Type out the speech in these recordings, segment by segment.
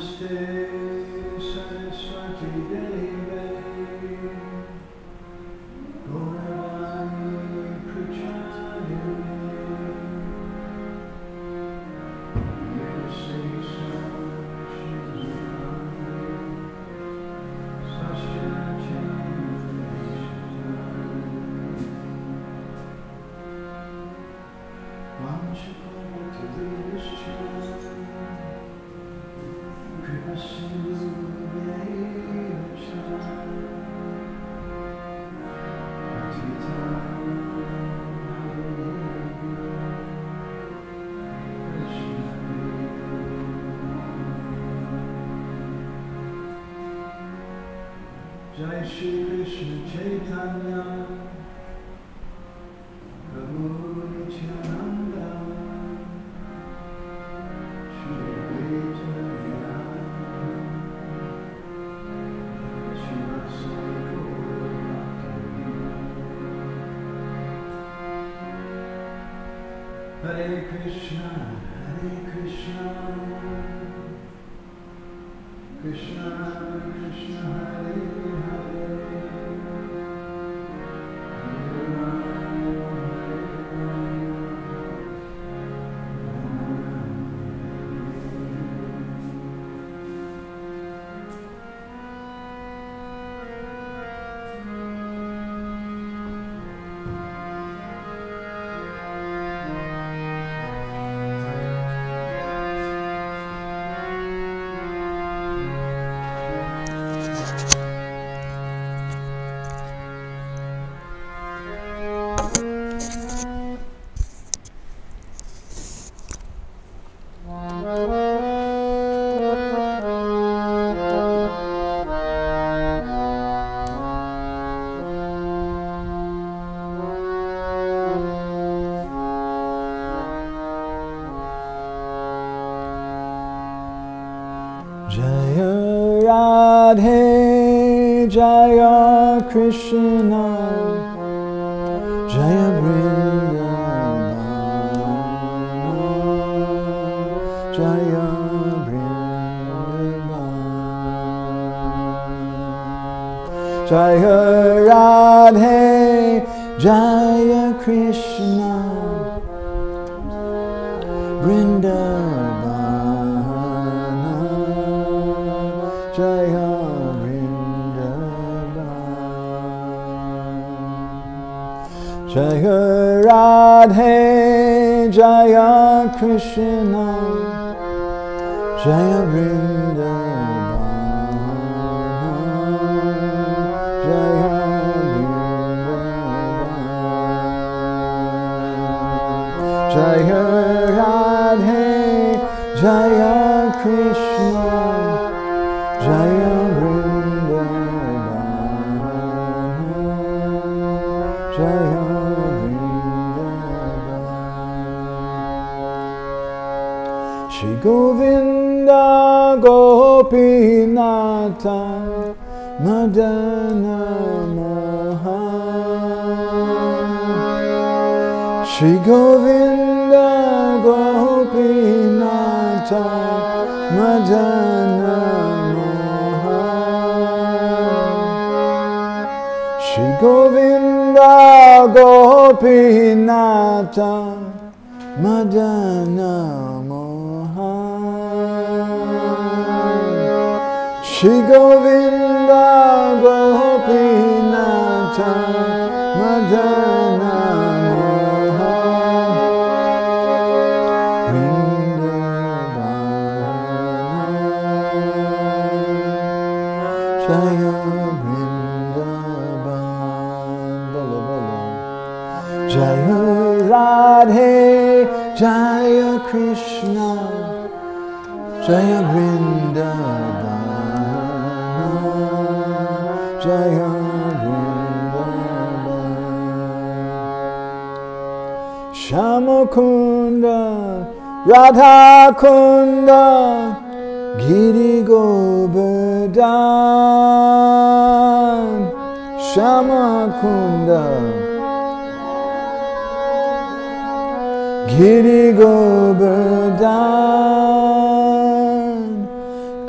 station, strategy, daily. Krishna Jaya Vrindavan Jaya Vrindavan Jaya Radhe Jaya Krishna Jaya Vrindavan Jaya Shri Govinda Gopinata Madana Mohan Shri Govinda Gopinata Madana Mohan Shri Govinda Gopinata Madana Shri Govind गोपीनाथ मध Radha Kunda Giri Govardhan Shamakunda Giri Govardhan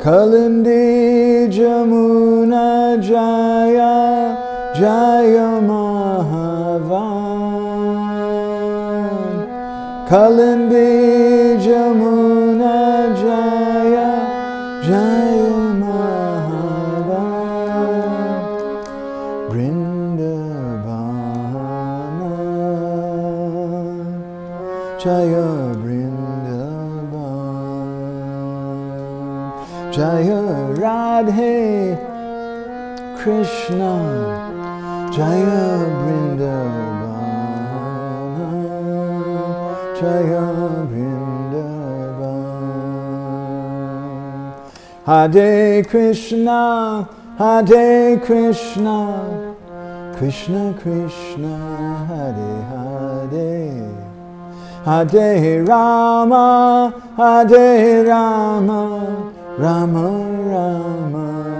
Kalindi Jamuna Jaya Jaya Mahavan Kalindi Krishna Jaya Brindavana Jaya Vrindavan. Hare Krishna Hare Krishna Krishna Krishna Hare Hare. Hare Rama Hare Rama Rama Rama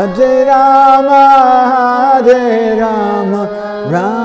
Hare. Rama, Hare Rama Rama,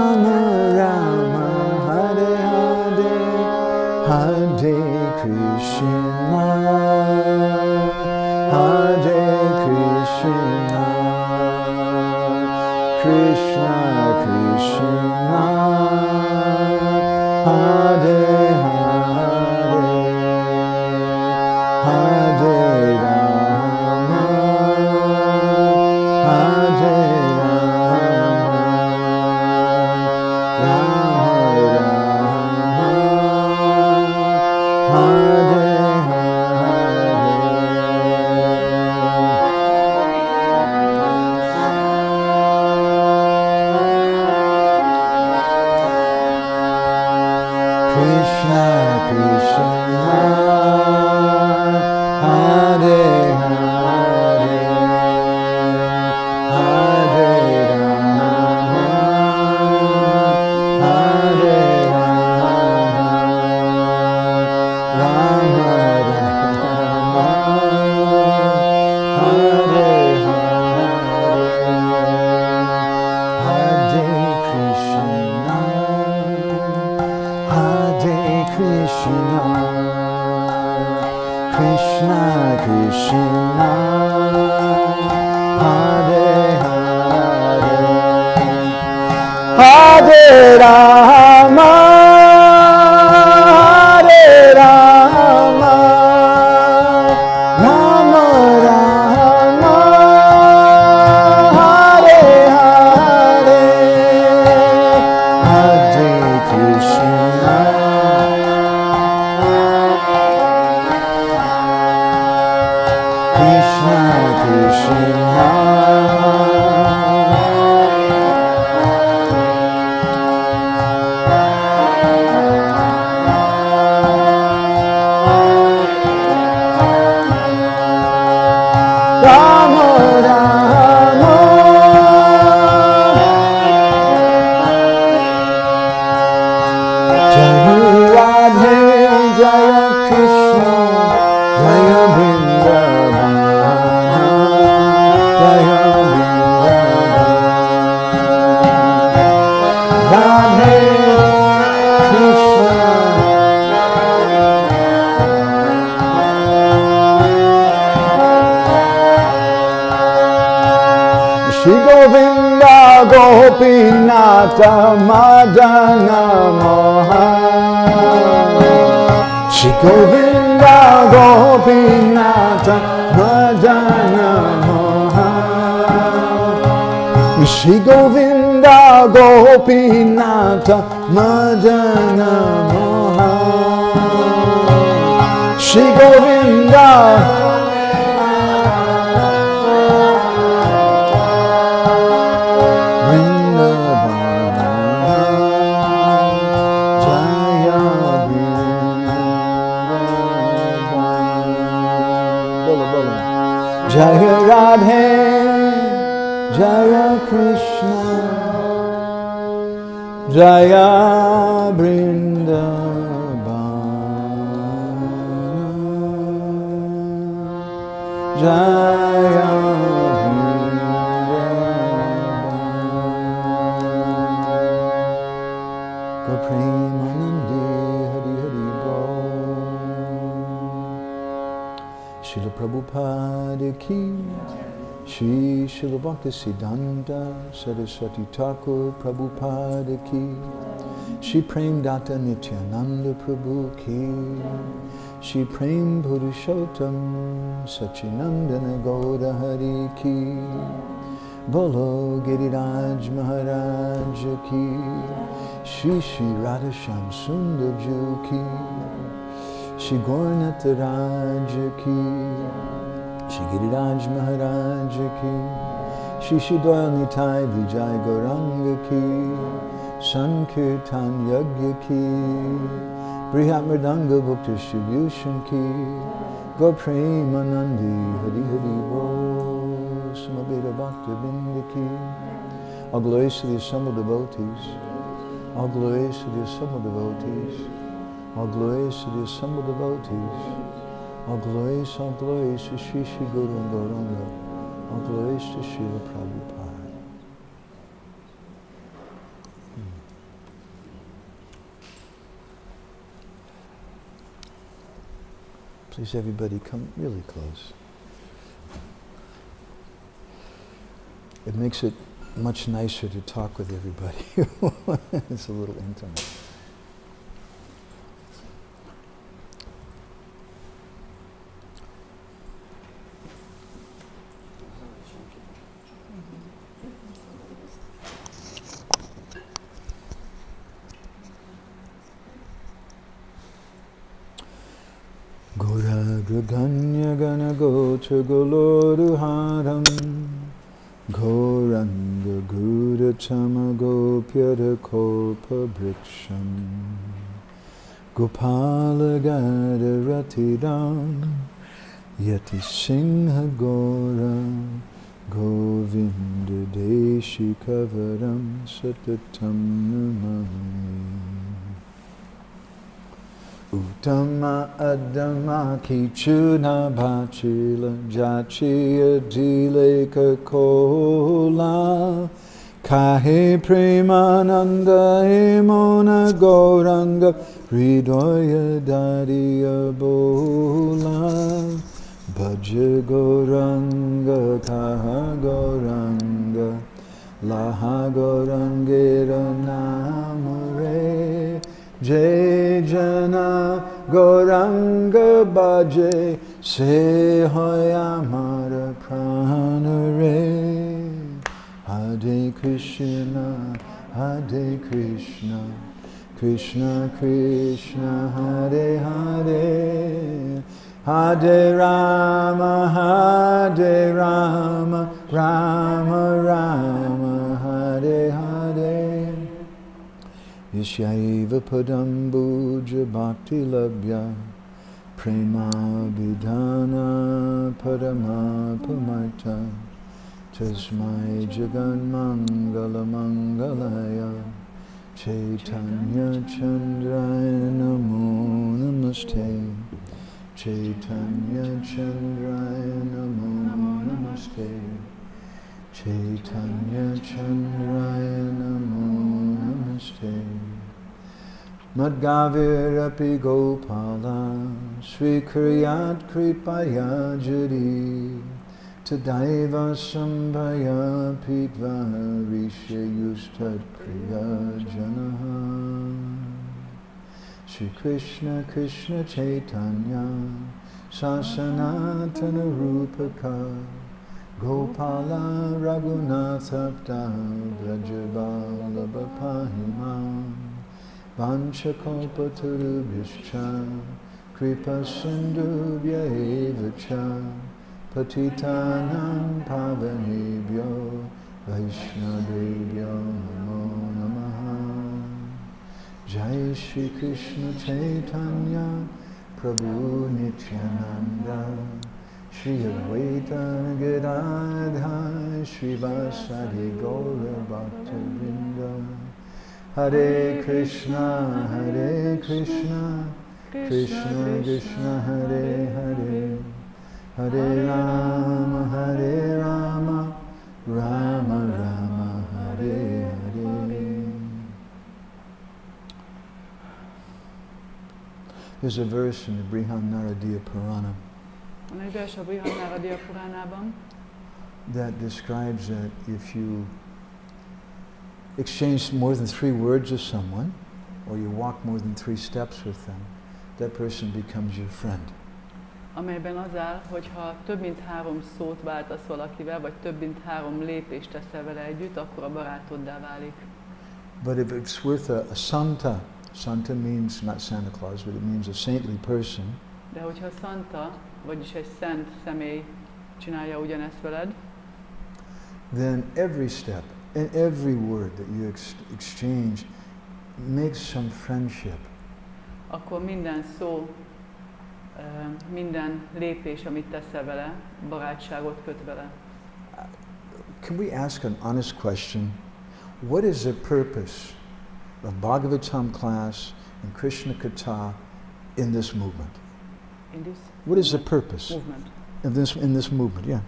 तेरा Gopinata Madana Mohan Shri Govinda Gopinata Madana Mohan Shri Govinda Gopinata Madana Mohan Shri Govinda Jaya Brindavana Jaya Brindavana Gopremanandi Hari Hari Bo Srila Prabhupada Ki Shri Srila Siddhanta Saraswati Thakur Prabhupada ki. Shri Prem Data Nityananda Prabhu ki. Shri Prem Purushottam Sachinandana Gaura Hari ki. Bolo Giriraj Maharaj ki. Shri Shri Radha Sham Sundar ki. Shri Gornath Raj ki Shri Maharaj ki, की श्री श्री निताय विजय गौरंग की संकीर्तन यज्ञ की बृहत मृदंग भुक्त विभूषण की गो Hari हरि हरि बो Sumabhira Bhakti all glories to the assembled devotees, all glories to the assembled devotees, all glories to the assembled devotees. Srila Prabhupada. Hmm. Please, everybody, come really close. It makes it much nicer to talk with everybody. it's a little intimate. घोरागन्यगणगोचगोलोरुहारं घोरङ्गगुरचमगोप्यरकोपभृक्षम् गोपालगररथिरां यतिसिंहघोरा गोविन्ददेशिकवरं सततं Namami Uttama Adama Kichuna Bachila Jachiya Dileka Kola Kahe Premananda Emona Goranga Hridoya Dadiya Bola. Bhaja Goranga Kaha Goranga Laha Gorangera Namare Jai Jana Goranga Bhaje Sehoyamara Pranare Hare Krishna Hare Krishna Krishna Krishna Hare Hare. Hare Rama Hare Rama Rama Rama Hare Hare. Yashaiva Padambuja Bhakti Labhya Prema Vidhana Padama Pamarta Tasmai Jagan Mangala Mangalaya Chaitanya Chandraya Namo Namaste Chaitanya Chandraya Namo Namaste Chaitanya Chandraya Namo Namaste Madgavirapi Gopala Sri Kriyat Kripaya Jari Tadaiva sambhaya pitva rishayustad priyajanaha Shri Krishna Krishna Chaitanya Sasanatana Rupaka Gopala Raghunatha Vrajabala Pahimam Vanchakalpatarubhishcha Kripa Sindhubhya Evacha Patitanam Pavanebhyo Vaishnavebhyo Namo Namaha Jai Shri Krishna Chaitanya Prabhu Nityananda Shri Shri Hare Krishna Hare Krishna. Krishna Krishna Hare Hare. Hare Rama Hare Rama. Rama Rama Hare Hare. There's a verse in the Brihanaradiya Purana Van egy a that describes that if you exchange more than three words with someone, or you walk more than three steps with them, that person becomes your friend. amelyben az áll, hogy ha több mint három szót váltasz valakivel, vagy több mint három lépést teszel vele együtt, akkor a barátoddá válik. But if it's with a, a santa, santa means not Santa Claus, but it means a saintly person, De hogyha Santa, vagyis egy szent személy csinálja ugyanezt veled, then every step and every word that you ex- exchange makes some friendship. akkor minden szó, minden lépés, amit teszel vele, barátságot köt vele. Can we ask an honest question? What is the purpose of Bhagavatam class and Krishna Katha in this movement? In this What is the purpose movement. of this in this movement? Yeah.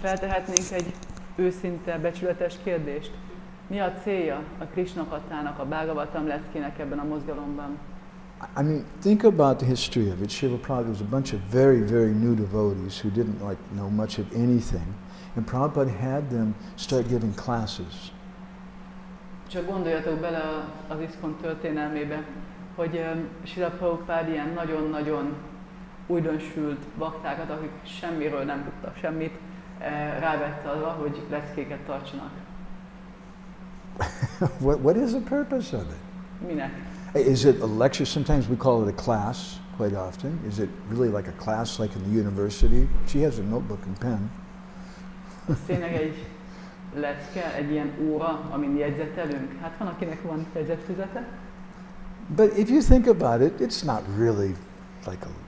Feltehetnénk egy őszinte, becsületes kérdést. Mi a célja a Krishna Katának, a Bhagavatam leckének ebben a mozgalomban? I mean, think about the history of it. Shiva Prabhupada was a bunch of very, very new devotees who didn't like know much of anything, and Prabhupada had them start giving classes. Csak gondoljatok bele az ISKCON történelmébe, hogy um, Sila Prabhupád ilyen nagyon-nagyon újdonsült baktákat, akik semmiről nem tudtak semmit, eh, rávette arra, hogy leckéket tartsanak. what, what is the purpose of it? Minek? Is it a lecture? Sometimes we call it a class, quite often. Is it really like a class like in the university? She has a notebook and pen. Tényleg egy lecke, egy ilyen óra, amin jegyzetelünk? Hát van, akinek van jegyzetfüzete, But if you think about it, it's not really like a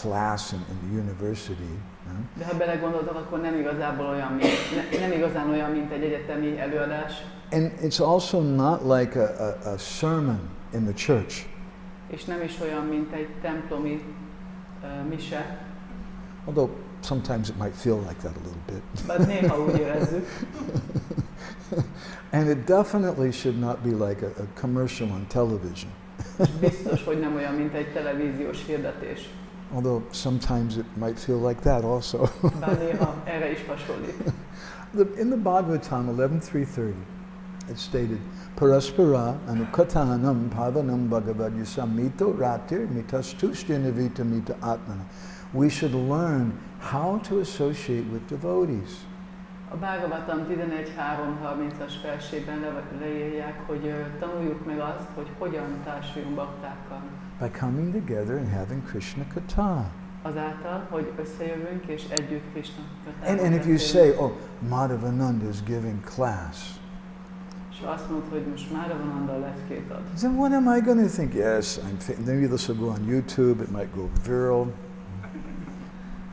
class in, in the university. de ha belegondoltak, akkor nem igazából olyan, mint, ne, nem igazán olyan, mint egy egyetemi előadás, And it's also not like a, a, a sermon in the church. és nem is olyan, mint egy templomi uh, mise, Although sometimes it might feel like that a little bit. bár néha úgy érezzük. And it definitely should not be like a, a commercial on television. Biztos, hogy nem olyan, mint egy televíziós hirdetés. Although sometimes it might feel like that also. Bár néha erre is hasonlít. The, in the Bhagavatam 11.330, it's stated, Paraspara anukatanam pavanam bhagavad yusamito ratir mitastushyanavita mita atmana. We should learn how to associate with devotees. A Bhagavatam 11.3.30-as versében le, leírják, hogy tanuljuk meg azt, hogy hogyan társuljunk baktákkal. By coming together and having Krishna Katha. Azáltal, hogy összejövünk és együtt Krishna And, and if you say, oh, Madhavananda is giving class, És azt mondod, hogy most már van andal leckét ad, then what am I going to think? Yes, I'm maybe this will go on YouTube, it might go viral.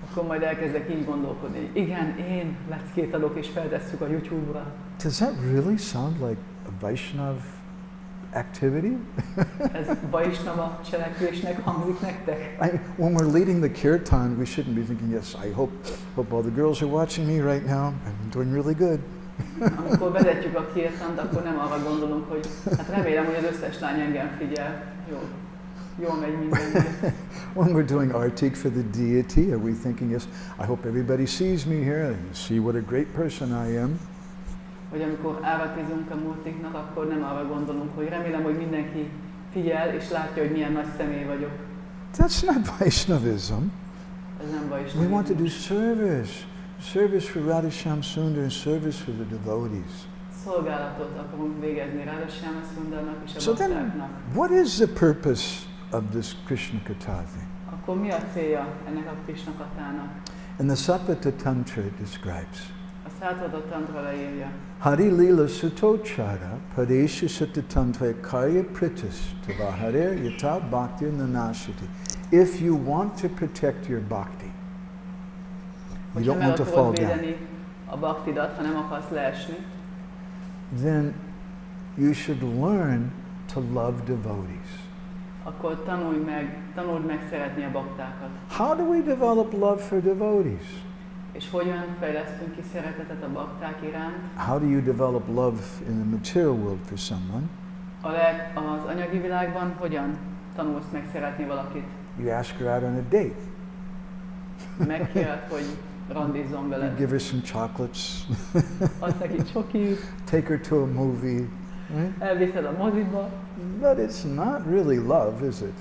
akkor majd elkezdek így gondolkodni, igen, én leckét adok és feltesszük a YouTube-ra. Does that really sound like a Vaishnav activity? Ez Vaisnava cselekvésnek hangzik nektek? I, when we're leading the kirtan, we shouldn't be thinking, yes, I hope, hope all the girls are watching me right now. I'm doing really good. Amikor vezetjük a kirtant, akkor nem arra gondolunk, hogy hát remélem, hogy az összes lány engem figyel. Jó. jól megy mindenki. when we're doing artik for the deity, are we thinking, yes, I hope everybody sees me here and see what a great person I am? Vagy amikor áratizunk a multiknak, akkor nem arra gondolunk, hogy remélem, hogy mindenki figyel és látja, hogy milyen nagy személy vagyok. That's not Vaishnavism. Ez nem We want to do service. Service for Radhasham Sundar and service for the devotees. Szolgálatot akarunk végezni Radhasyama Szundarnak és a So then, what is the purpose of this Krishna Katha thing? Akkor mi a célja ennek a Krishna katának? And the Satvata Tantra describes Szátvada Tantra leírja. Hari Lila Sutochara Padesha Sutta Tantra Karya Pritis Tavaharir Yata Bhakti Nanashati. If you want to protect your bhakti, you don't want to fall down, védeni a baktidat, ha nem akarsz leesni, then you should learn to love devotees. akkor tanulj meg, tanuld meg szeretni a baktákat. How do we develop love for devotees? És hogyan fejlesztünk ki szeretetet a bakták iránt? How do you develop love in the material world for someone? A leg, az anyagi világban hogyan tanulsz meg szeretni valakit? You ask her out on a date. Megkéred, hogy randizzon You veled. give her some chocolates, Adsz neki csokit, take her to a movie, right? elviszed a moziba, But it's not really love, is it?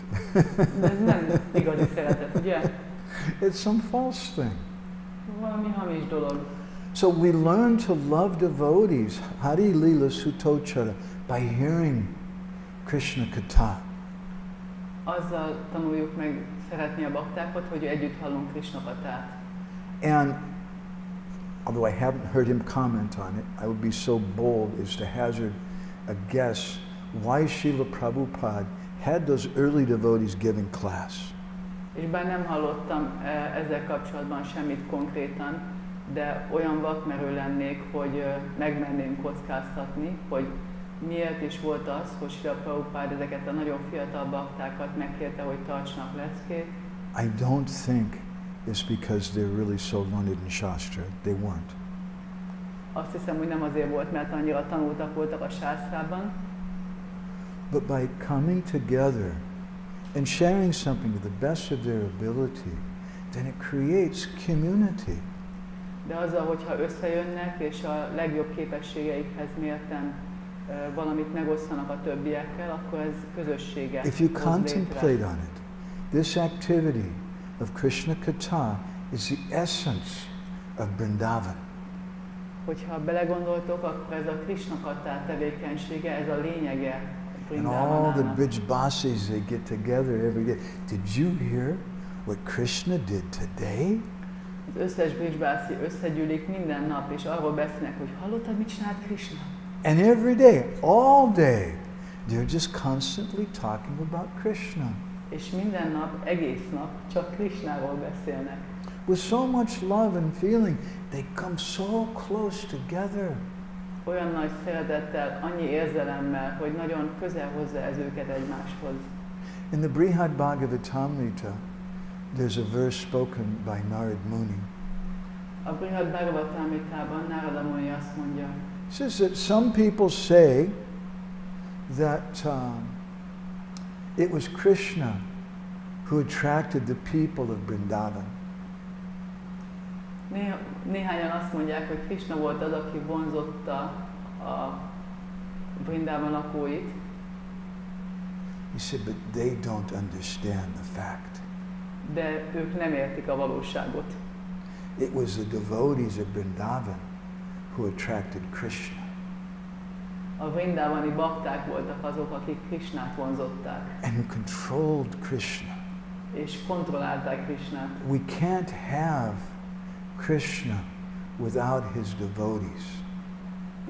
de ez nem igazi szeretet, ugye? It's some false thing. Valami hamis dolog. So we learn to love devotees, Hari Lila Sutochara, by hearing Krishna Katha. Azzal tanuljuk meg szeretni a baktákat, hogy együtt hallunk Krishna katát. And although I haven't heard him comment on it, I would be so bold as to hazard a guess why Srila Prabhupada had those early devotees giving class. És bár nem hallottam eh, ezzel kapcsolatban semmit konkrétan, de olyan vakmerő lennék, hogy eh, megmerném kockáztatni, hogy miért is volt az, hogy Srila Prabhupád ezeket a nagyon fiatal baktákat megkérte, hogy tartsanak leckét. I don't think it's because they're really so learned in Shastra. They weren't. Azt hiszem, hogy nem azért volt, mert annyira tanultak voltak a sászrában, But by coming together and sharing something to the best of their ability, then it creates community. de azzal, hogyha összejönnek és a legjobb képességeikhez mérten eh, valamit megosztanak a többiekkel, akkor ez közösséget If you létre. contemplate on it, this activity of Krishna Katha is the essence of Vrindavan. Hogyha belegondoltok, akkor ez a Krishna Katá tevékenysége, ez a lényege And all the. Brijbasis, they get together every day. Did you hear what Krishna did today? Az összes Brisbászi összegyűlik minden nap, és arról beszélnek, hogy hallottad, mit csinált Krishna? And every day, all day, they're just constantly talking about Krishna. És minden nap, egész nap csak Krishnáról beszélnek. With so much love and feeling, they come so close together. Olyan nagy szeretettel, annyi érzelemmel, hogy nagyon közel hozza ez őket egymáshoz. In the Brihad Bhagavatamrita, there's a verse spoken by Narad Muni. A Brihad Bhagavatamritában Narada Muni azt mondja, It says that some people say that um, it was Krishna who attracted the people of Vrindavan. Néha, néhányan azt mondják, hogy Krishna volt az, aki vonzotta a Brindában lakóit, He said, but they don't understand the fact. de ők nem értik a valóságot. It was the devotees of Vrindavan who attracted Krishna. A Vrindávani bakták voltak azok, akik Krishnát vonzották, and who controlled Krishna. és kontrollálták Krishnát. We can't have Krishna without his devotees.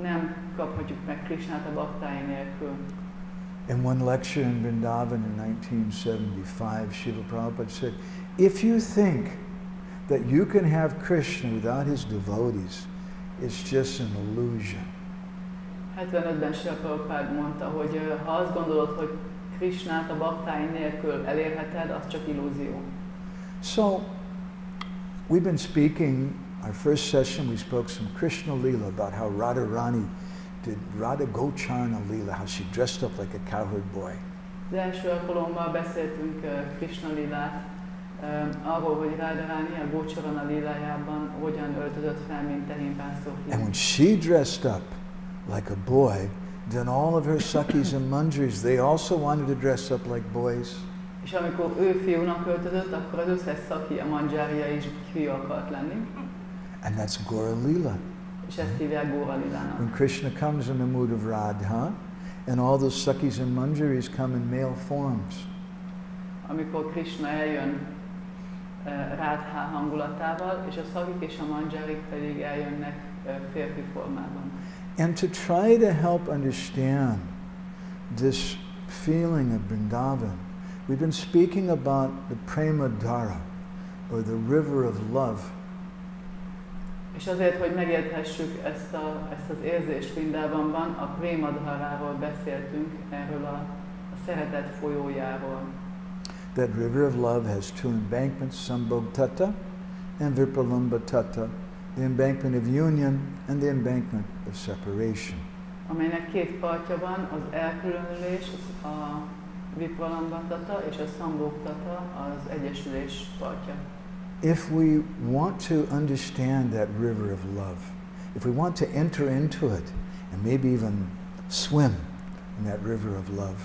Nem kaphatjuk meg Krishnát a baktái nélkül. In one lecture in Vrindavan in 1975, Shiva Prabhupada said, if you think that you can have Krishna without his devotees, it's just an illusion. 75-ben Srila Prabhupád mondta, hogy ö, ha azt gondolod, hogy Krishnát a baktái nélkül elérheted, az csak illúzió. So, we've been speaking, our first session, we spoke some Krishna Leela about how Radharani did Radha Gocharna Leela, how she dressed up like a cowherd boy. Az első alkalommal beszéltünk uh, Krishna lilát, uh, arról, hogy Radharani a lilájában hogyan öltözött fel, mint tehénpásztor And when she dressed up like a boy, then all of her sakis and manjaris, they also wanted to dress up like boys. És amikor ő fiúnak öltözött, akkor az összes szaki, a mandzsária is fiú akart lenni. And that's Gora Lila. És ezt hívják Góra Lilának. When Krishna comes in the mood of Radha, and all those sakis and manjaris come in male forms. Amikor Krishna eljön uh, Rádhá hangulatával, és a szakik és a mandzsárik pedig eljönnek uh, férfi formában. And to try to help understand this feeling of Vrindavan, we've been speaking about the Prema Dhara, or the river of love. És azért, hogy megérthessük ezt, a, ezt az érzést Vrindavanban, a Prémadharáról beszéltünk, erről a, a szeretet folyójáról. That river of love has two embankments, Sambhog Tata and Vipralamba Tata, the embankment of union and the embankment of separation. amelynek két partja van, az elkülönülés, az a Vipralambatata és a Szambóktata az egyesülés partja. If we want to understand that river of love, if we want to enter into it and maybe even swim in that river of love,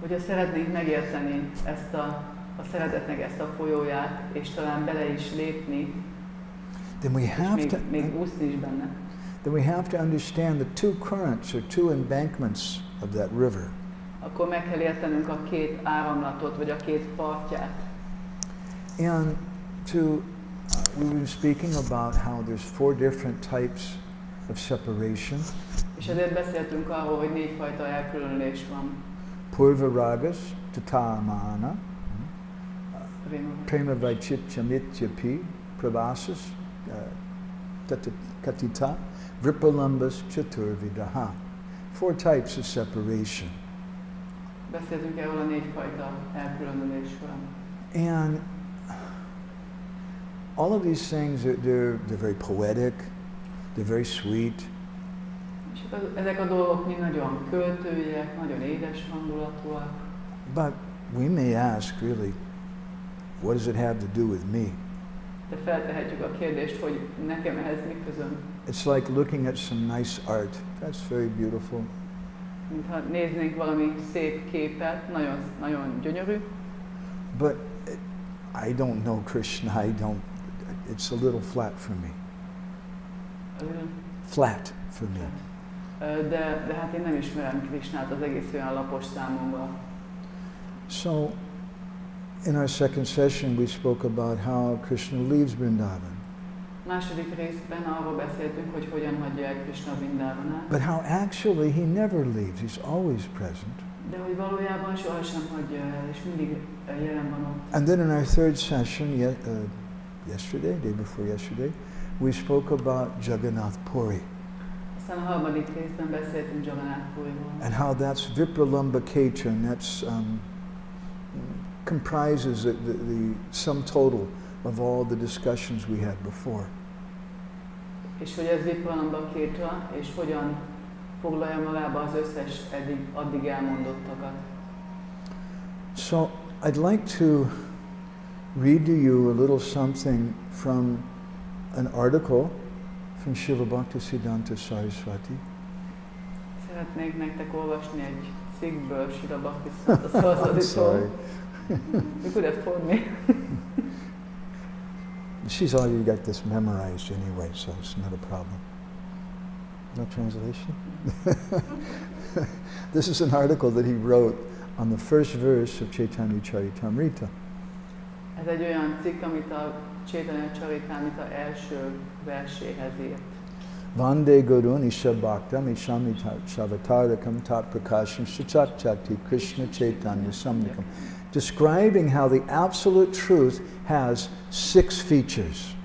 Hogyha szeretnénk megérteni ezt a, a szeretetnek ezt a folyóját, és talán bele is lépni, then we have még, to még úszni is benne, then we have to understand the two currents or two embankments of that river. Akkor meg kell értenünk a két áramlatot, vagy a két partját. And to uh, we were speaking about how there's four different types of separation. És ezért beszéltünk arról, hogy négyfajta elkülönülés van. Purva ragas, tatamana, prema vaichitya mityapi, pravasas, uh, katita, vripalambas, chaturvidaha. Four types of separation. Beszéltünk erről a elkülönülésről. And all of these things, are, they're, they're very poetic, they're very sweet, És hát az- ezek a dolgok mind nagyon költőiek, nagyon édes hangulatúak, but we may ask really, what does it have to do with me? de feltehetjük a kérdést, hogy nekem ehhez mi közöm. It's like looking at some nice art. That's very beautiful. Mintha néznénk valami szép képet, nagyon, nagyon gyönyörű, But it- I don't know Krishna. I don't, it's a little flat for me. Flat for me. de, de hát én nem ismerem Krisnát, az egész olyan lapos számomra. So, in our second session, we spoke about how Krishna leaves Vrindavan, Második részben arról beszéltünk, hogy hogyan hagyja el Krishna Vrindavanát, but how actually he never leaves. He's always present. de hogy valójában sohasem hagyja el, és mindig jelen van ott. And then in our third session, ye- uh, yesterday, day before yesterday, we spoke about Jagannath Puri Aztán a harmadik részben beszéltünk Jagannath Puriról. and how that's Vipralamba Kecha, and that's um, comprises the, the, the sum total of all the discussions we had before. És hogy ez Vipalanba kétra, és hogyan foglalja magába az összes eddig, addig elmondottakat. So I'd like to read to you a little something from an article from Srila Bhaktisiddhanta Saraswati. Szeretnék nektek olvasni egy cikkből Bhaktisztanta I'm Saraswati sorry. You could have told me. She's already got this memorized anyway, so it's not a problem. No translation? this is an article that he wrote on the first verse of Chaitanya Charitamrita. Ez egy olyan cikk, amit a Csétanya Csaritámita első verséhez írt. Vande Gurun Ishabhaktam Ishamita Savatarakam Tat Prakasham Shachat Chati Krishna Chaitanya Samnikam. Describing how the absolute truth has six features.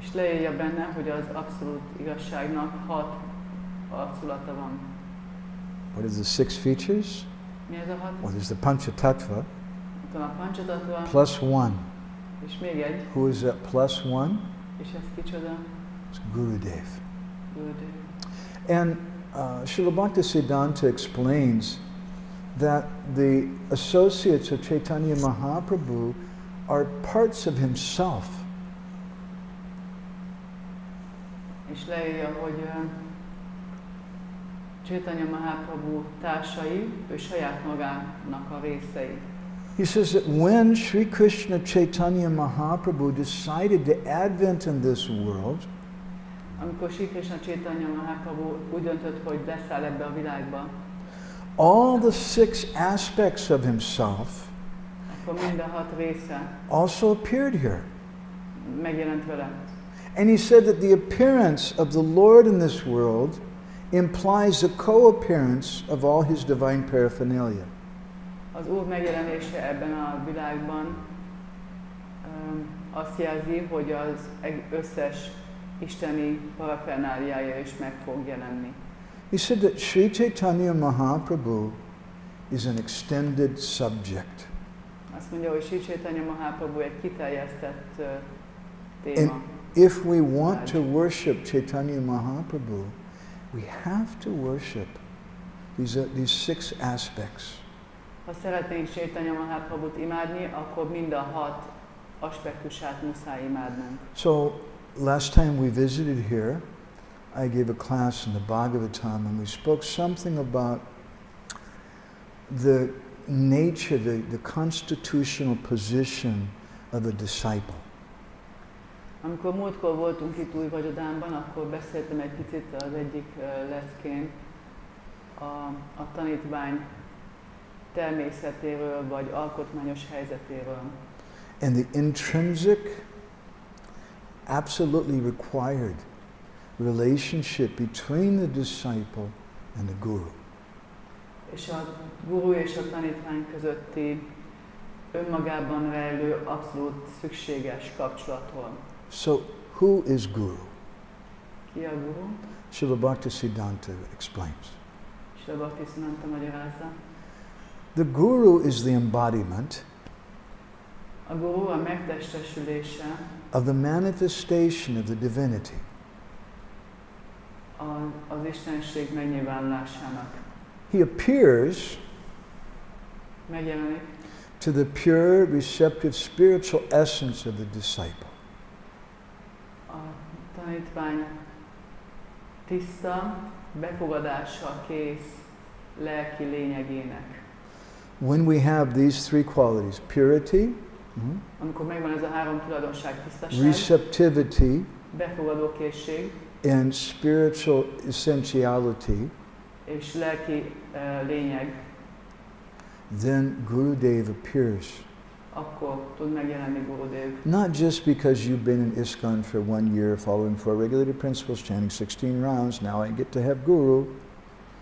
És leírja benne, hogy az abszolút igazságnak hat arculata van. What is the six features? Mi ez a hat? Well, there's the Panchatattva, a Pancsatattva, plus one. és még egy, Who is that plus one? és ez kicsoda? It's Gurudev. Gurudev. And uh, Srila Bhaktisiddhanta explains that the associates of Chaitanya Mahaprabhu are parts of himself. És leírja, hogy ö, uh, Chaitanya Mahaprabhu társai, ő saját magának a részei. He says that when Sri Krishna Chaitanya Mahaprabhu decided to advent in this world, Amikor Sri Krishna Chaitanya Mahaprabhu úgy döntött, hogy leszáll ebbe a világba, all the six aspects of himself also appeared here. And he said that the appearance of the Lord in this world implies the co appearance of all his divine paraphernalia. Az Úr megjelenése ebben a világban öm, azt jelzi, hogy az összes isteni parafernáliája is meg fog jelenni. He said that Sri Chaitanya Mahaprabhu is an extended subject. Azt mondja, hogy Sri Chaitanya Mahaprabhu egy kiterjesztett ö, téma. If we want to worship Chaitanya Mahaprabhu, we have to worship these, uh, these six aspects. Ha szeretnénk Chaitanya Mahaprabhut imádni, akkor mind a hat aspektusát muszáj imádnunk. So, last time we visited here, I gave a class in the Bhagavatam and we spoke something about the nature, the, the constitutional position of a disciple. Amikor múltkor voltunk itt új Vagyodánban, akkor beszéltem egy picit az egyik leckén a, a tanítvány természetéről, vagy alkotmányos helyzetéről. And the intrinsic, absolutely required relationship between the disciple and the guru. És a guru és a tanítvány közötti önmagában rejlő abszolút szükséges kapcsolatról. So, who is guru? Ki a guru? Srila Bhaktisiddhanta explains. És a Bhakti Siddhanta magyarázza. The guru is the embodiment A guru a megtestesülése of the manifestation of the divinity. Az Istenség megnyilvánulásának. He appears Megjelenik to the pure, receptive spiritual essence of the disciple. a tanítvány tiszta, befogadással kész lelki lényegének. When we have these three qualities purity, tisztaság, receptivity, befogadó készség and spiritual essentiality, és lelki uh, lényeg, then Gurudev appears. akkor tud megjelenni Gurudev. Not just because you've been in ISKCON for one year following four regulated principles, chanting 16 rounds, now I get to have Guru.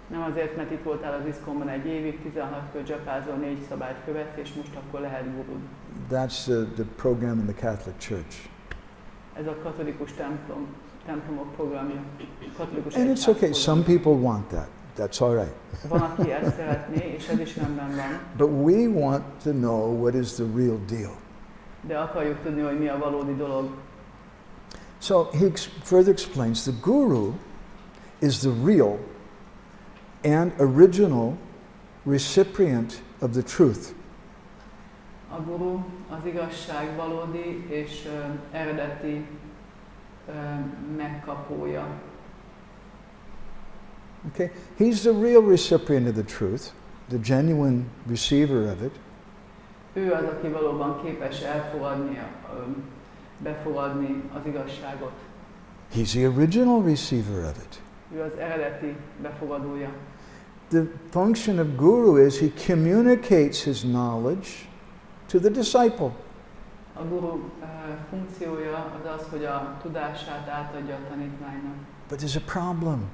Nem azért, mert itt voltál az iszkomban egy évig, 16 kör csapázol, négy szabályt követsz, és most akkor lehet gurud. That's the, the program in the Catholic Church. Ez a katolikus templom, templomok programja. Katolikus And it's okay, some people want that. That's all right. Van, aki ezt szeretné, és ez is rendben van. But we want to know what is the real deal. De akarjuk tudni, hogy mi a valódi dolog. So he ex- further explains the guru is the real and original recipient of the truth. A guru az igazság valódi és ö, eredeti megkapója. Okay? He's the real recipient of the truth, the genuine receiver of it. Ő az, aki valóban képes elfogadni, befogadni az igazságot. He's the original receiver of it. Ő az eredeti befogadója. The function of guru is he communicates his knowledge to the disciple. A guru ö, funkciója az az, hogy a tudását átadja a tanítványnak. But there's a problem.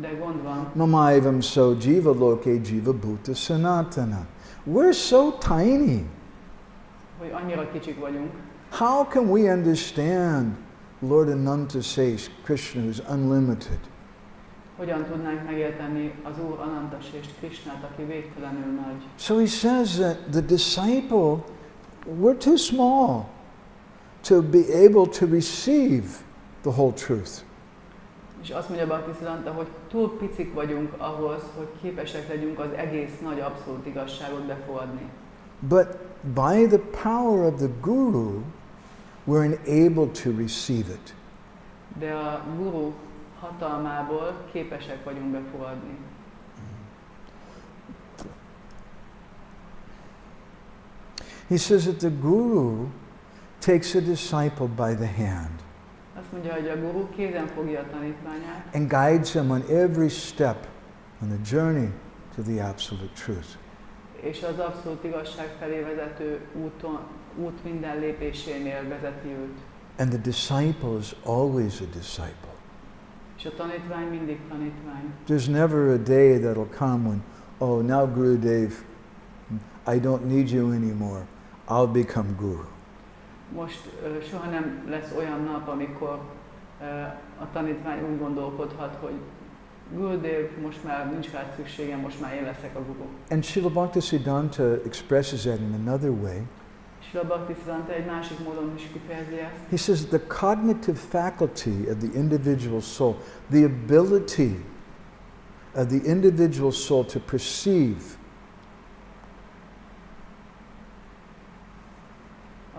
De gond van, Mamaivam so jiva loke jiva bhuta sanatana. We're so tiny. hogy annyira kicsik vagyunk, How can we understand Lord Ananta says Krishna who's unlimited? hogyan tudnánk megérteni az Úr Anantas és Krishnát, aki végtelenül nagy. So he says that the disciple, we're too small to be able to receive the whole truth. És azt mondja Bhaktisiddhanta, hogy túl picik vagyunk ahhoz, hogy képesek legyünk az egész nagy abszolút igazságot befogadni. But by the power of the Guru, we're enabled to receive it. De a guru hatalmából képesek vagyunk befogadni. He says that the Guru takes a disciple by the hand mondja, hogy a guru kézen fogja a and guides him on every step on the journey to the absolute truth. és az abszolút igazság felé vezető úton, út minden lépésénél vezeti őt. And the disciple is always a disciple. És a tanítvány mindig tanítvány. There's never a day that'll come when, oh, now Guru Dev, I don't need you anymore. I'll become Guru. Most ö, soha nem lesz olyan nap, amikor ö, a tanítvány úgy gondolkodhat, hogy Gurudev, most már nincs rá szükségem, most már én leszek a guru. And Srila Bhaktisiddhanta expresses that in another way. És a Bhaktisiddhanta egy másik módon is kifejezi ezt. He says the cognitive faculty of the individual soul, the ability of the individual soul to perceive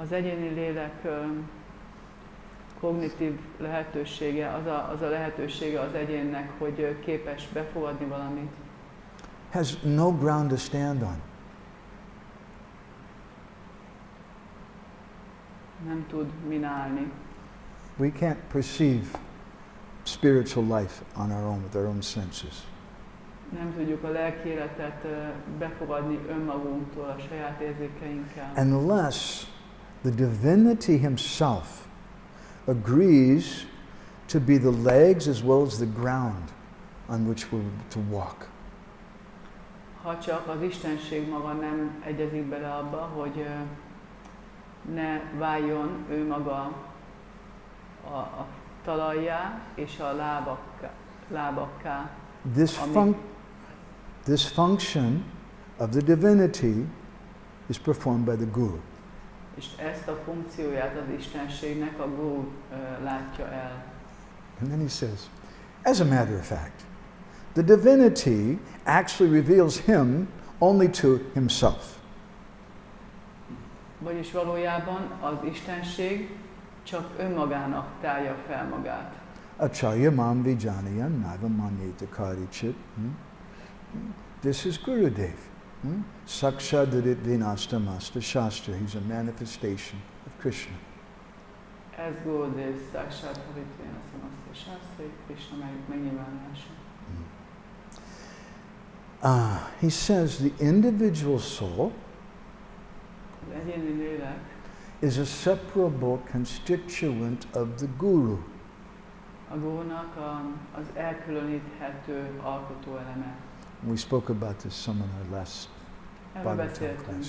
Az egyéni lélek kognitív lehetősége, az a, az a lehetősége az egyénnek, hogy képes befogadni valamit, has no ground to stand on. nem tud minálni. We can't perceive spiritual life on our own with our own senses. Nem tudjuk a lelki életet befogadni önmagunktól, a saját érzékeinkkel. unless the divinity himself agrees to be the legs as well as the ground on which we're to walk. ha csak az Istenség maga nem egyezik bele abba, hogy ne váljon ő maga a, a talajjá és a lábakká, lábakká. This, func- this function of the divinity is performed by the guru. És ezt a funkcióját az Istenségnek a ö, látja el. And then he says, as a matter of fact, the divinity actually reveals him only to himself. Vagyis valójában az Istenség csak önmagának tárja fel magát. Acharya mam vijanayan naiva manyeta karichit. Hmm? This is Gurudev. Hmm? Sakshadarit vinastamasta shastra. He's a manifestation of Krishna. Ez Gurudev Sakshat Haritvén a Sásztri, Krishna meg, megnyilvánulása. Ah, he says the individual soul Az egyéni lélek is a separable constituent of the Guru. a Gurunak a, az elkülöníthető alkotó eleme. We spoke about this some in our last Erről beszéltünk,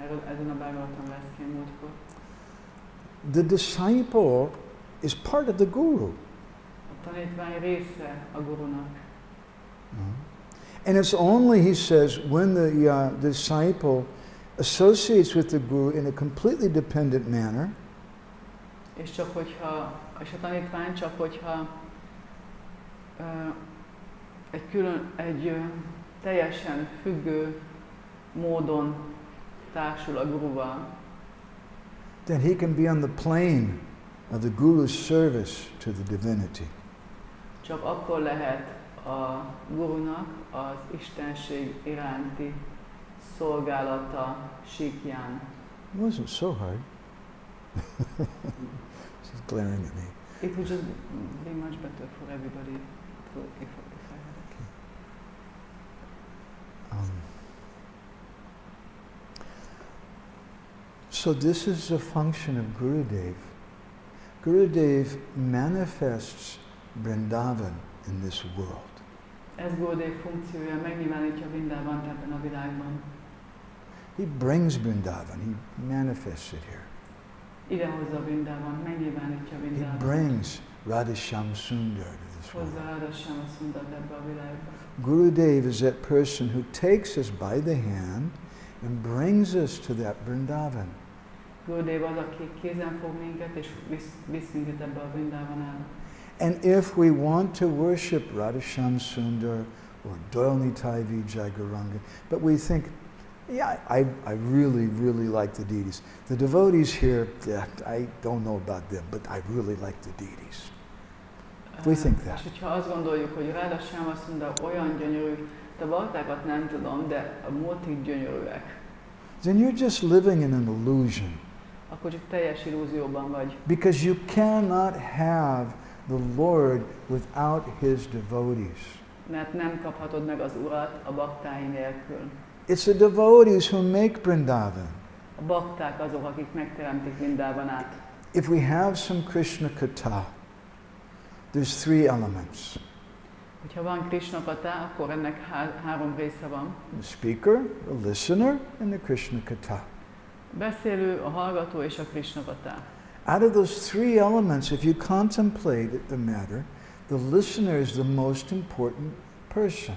erről, ezen a Bhagavatam leszkén múltkor. The disciple is part of the Guru. A tanítvány része a Gurunak. Mhm. And it's only, he says, when the uh, disciple associates with the Guru in a completely dependent manner, És csak hogyha, és a tanítvány csak hogyha ö, egy külön, egy ö, teljesen függő módon társul a guruval, then he can be on the plane of the Guru's service to the divinity. csak akkor lehet a gurunak az Istenség iránti szolgálata síkján. It wasn't so hard. She's glaring at me. It would just be much better for everybody to, if, if I had it. Um, so this is a function of Gurudev. Gurudev manifests Vrindavan in this world. Ez Gurudev funkciója, megnyilvánítja Vindávant ebben a világban. He brings Vrindavan, he manifests it here. Idehozza Vindában, megnyilvánítja He brings Radhasham Sundar to this world. Hozzá Ádassáma szundat ebbe a világba. Gurudev is that person who takes us by the hand and brings us to that Vrindavan. Gurudev az, aki kézen fog minket, és visz, visz minket ebbe a. And if we want to worship Radhasham Sundar or Doyle Nitai Vijay Garanga, but we think, yeah, I, I really, really like the deities. The devotees here, yeah, I don't know about them, but I really like the deities. We think that. És hogyha azt gondoljuk, hogy Ráda Sáma Szundar olyan gyönyörű, de nem tudom, de a multik gyönyörűek, Then you're just living in an illusion akkor csak teljes illúzióban vagy. because you cannot have the Lord without his devotees. Mert nem kaphatod meg az Urat a baktái nélkül. It's the devotees who make Vrindavan. A bakták azok, akik megteremtik Vindávanát. If we have some Krishna Katha, there's three elements Hogyha van Krishna katá, akkor ennek há- három része van. the speaker, the listener, and the Krishna Katha. Beszélő, a hallgató és a Krishna katá. Out of those three elements, if you contemplate the matter, the listener is the most important person.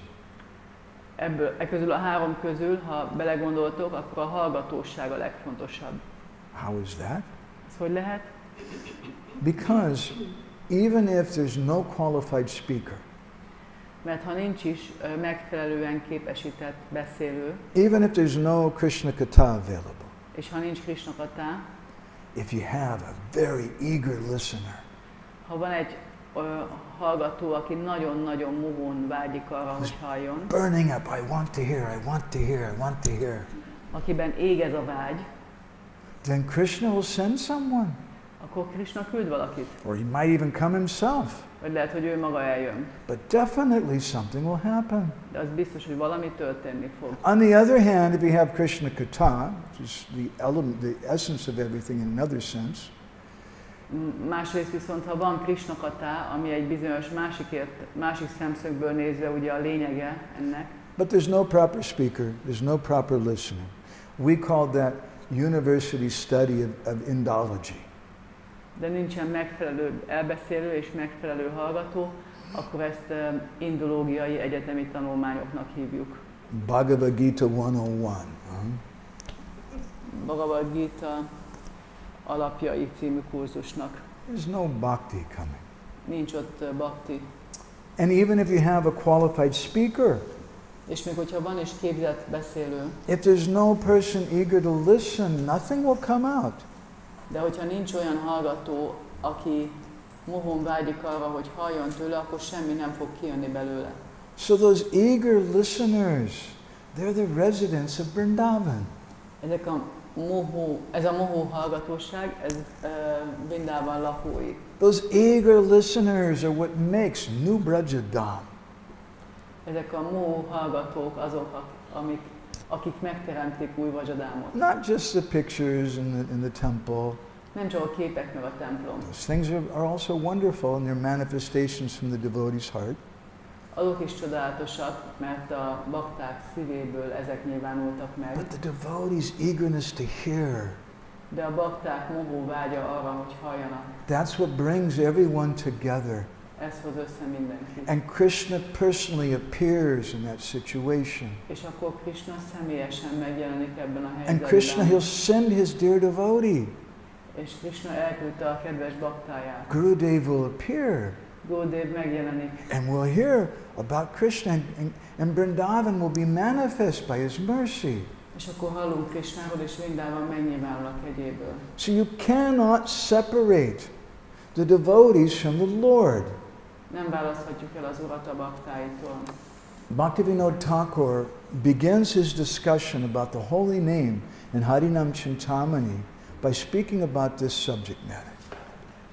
Ebből, e közül a három közül, ha belegondoltok, akkor a hallgatóság a legfontosabb. How is that? Ez hogy lehet? Because even if there's no qualified speaker, Mert ha nincs is megfelelően képesített beszélő, even if there's no Krishna Katha available, és ha nincs Krishna katá, if you have a very eager listener, ha van egy ö, hallgató, aki nagyon-nagyon muhón vágyik arra, hogy halljon, burning up, I want to hear, I want to hear, I want to hear, akiben ég ez a vágy, then Krishna will send someone. akkor Krishna küld valakit. Or he might even come himself. Vagy lehet, hogy ő maga eljön. But definitely something will happen. De az biztos, hogy valami történni fog. On the other hand, if you have Krishna Katha, which is the element, the essence of everything in another sense, Másrészt viszont, ha van Krishna katá, ami egy bizonyos másik, ért, másik szemszögből nézve ugye a lényege ennek, but there's no proper speaker, there's no proper listener. We call that university study of, of Indology. De nincsen megfelelő elbeszélő és megfelelő hallgató, akkor ezt indológiai egyetemi tanulmányoknak hívjuk. Bhagavad Gita 101. huh? Bhagavad Gita alapjai című kurzusnak. There's no bhakti coming. Nincs ott bhakti. And even if you have a qualified speaker, És még hogyha van is képzett beszélő, if there's no person eager to listen, nothing will come out. De hogyha nincs olyan hallgató, aki mohon vágyik arra, hogy halljon tőle, akkor semmi nem fog kijönni belőle. So those eager listeners, they're the residents of Vrindavan. Ezek a mohó, ez a mohó hallgatóság, ez uh, Vindában lakói. Those eager listeners are what makes New Brajadam. Ezek a mohó hallgatók azok, amik, akik megteremtik új Vajsadámot. Not just the pictures in the, in the temple. Nem csak a képek meg a templom. Those things are, are also wonderful and they're manifestations from the devotee's heart. Azok is csodálatosak, mert a bakták szívéből ezek nyilvánultak meg, But the devotee's eagerness to hear, de a bakták mohó vágya arra, hogy halljanak. that's what brings everyone together. Ez hoz össze. And Krishna personally appears in that situation. És akkor Krishna személyesen megjelenik ebben a And Krishna, he'll send his dear devotee. És Krishna elküldte a kedves baktáját. Gurudev will appear Gurudev megjelenik, and we'll hear about Krishna and, and, and Vrindavan will be manifest by his mercy. és akkor hallunk Krishnáról, és Vindában megnyilvánul a kegyéből. So you cannot separate the devotees from the Lord. Nem választhatjuk el az Urat a baktáitól. Bhaktivinoda Thakur begins his discussion about the holy name in Harinam Chintamani by speaking about this subject matter.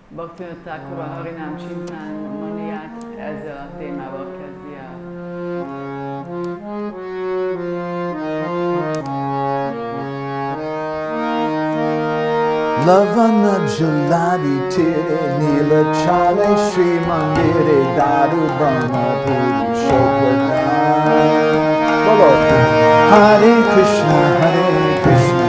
Bhaktivinoda Thakur a Maniát ezzel a témával kezdi Love Jaladi Tiri Nila Chale Sri Mandiri Dadu Brahma Puri Shokrata Hare Krishna Hare Krishna.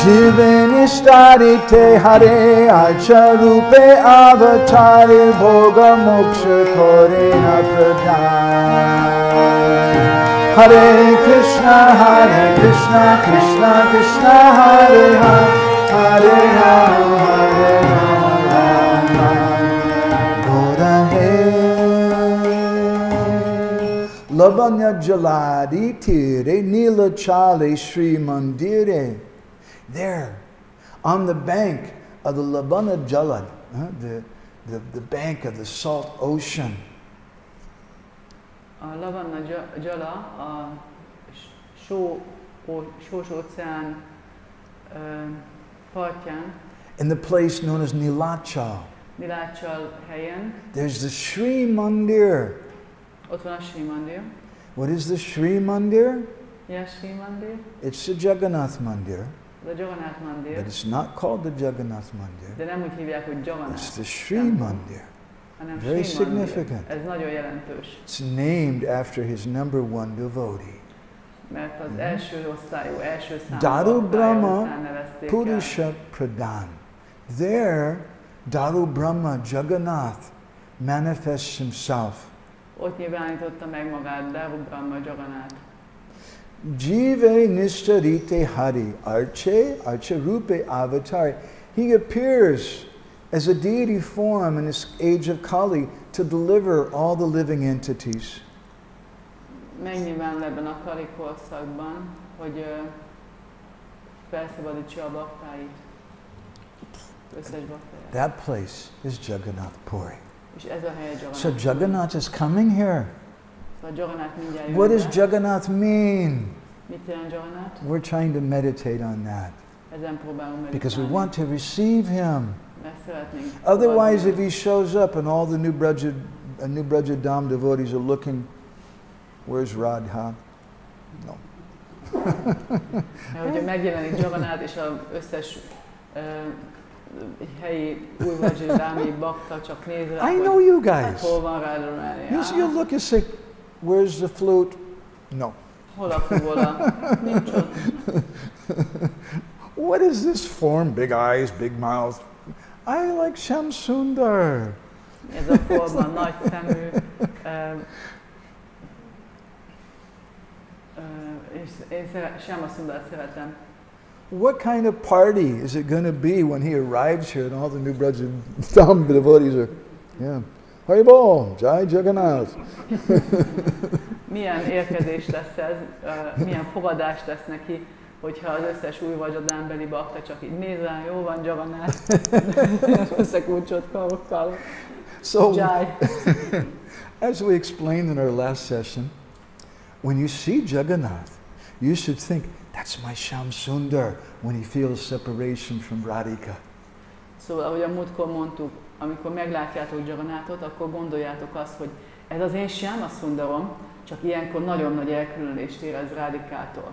Jivan अधिष्ठारि ते हरे अक्षरूपे अवतारे भोगमोक्षोरेण प्रधान हरे कृष्ण हरे कृष्ण कृष्ण कृष्ण हरे हरे हरे राम हरे Lavanya Jaladi Tire Nila Chale Sri Mandire. There, on the bank of the Labana Jalad, huh, the, the, the bank of the salt ocean. A Lavanna Gya- Gyala a s- só, sós óceán partján, In the place known as Nilachal, Niláccsal helyen, there's the Sri Mandir. ott van a Sri Mandir. What is the Sri Mandir? A Sri Mandir? It's the Jagannath Mandir, Jagannath Mandir, but it's not called the Jagannath Mandir. de nem úgy hívják, hogy It's the Sri Mandir. Very significant. Ez nagyon jelentős, It's named after his number one devotee, mert az hmm. első osztályú, első számú Daru Brahma után nevezték el. Purusha Pradhan. There, Daru Brahma Jagannath manifests himself. Ott nyilvánította meg magát Daru Brahma Jagannath. Jive Nishtarite Hari Arche Arche Rupe Avatar. He appears as a deity form in this age of Kali to deliver all the living entities. Megnyilvánul ebben a Kali korszakban, hogy felszabadítsa a baktáit. Összes baktáját. That place is Jagannath Puri. És ez a hely Jagannath. So Jagannath is coming here. Szóval Jagannath mindjárt jön What does. Jagannath mean? Mit jelent Jagannath? We're trying to meditate on that because we want to receive him. Otherwise, if he shows up and all the new Braja, uh, new Dham devotees are looking, where's Radha? No. Mert hogyha megjelenik Jagannath és az összes ö, helyi újvadzsi dámi bakta csak néz rá, I know you guys. hol van rá menni. You, you look and say, where's the flute? No. Hol a fuvola? Nincs ott. What is this form? Big eyes, big mouth. I like Shamsundar. Ez a forma nagy szemű, ö, ö, és én szere, sem a szundát szeretem. What kind of party is it going to be when he arrives here and all the new Braja Dham devotees are, yeah. Haribol, Jai Jagannath. Milyen érkezés lesz ez, milyen fogadás lesz neki, hogyha az összes új vagyodánbeli bakta csak így néz rá, jó van, Jagannath, összekulcsot karokkal, So, Jai. as we explained in our last session, when you see Jagannath, you should think, that's my Sham Sundar when he feels separation from Radhika. Szóval, ahogy a múltkor mondtuk, amikor meglátjátok Jagannathot, akkor gondoljátok azt, hogy ez az én Syama Sundarom, csak ilyenkor nagyon nagy elkülönülést érez Rádikától.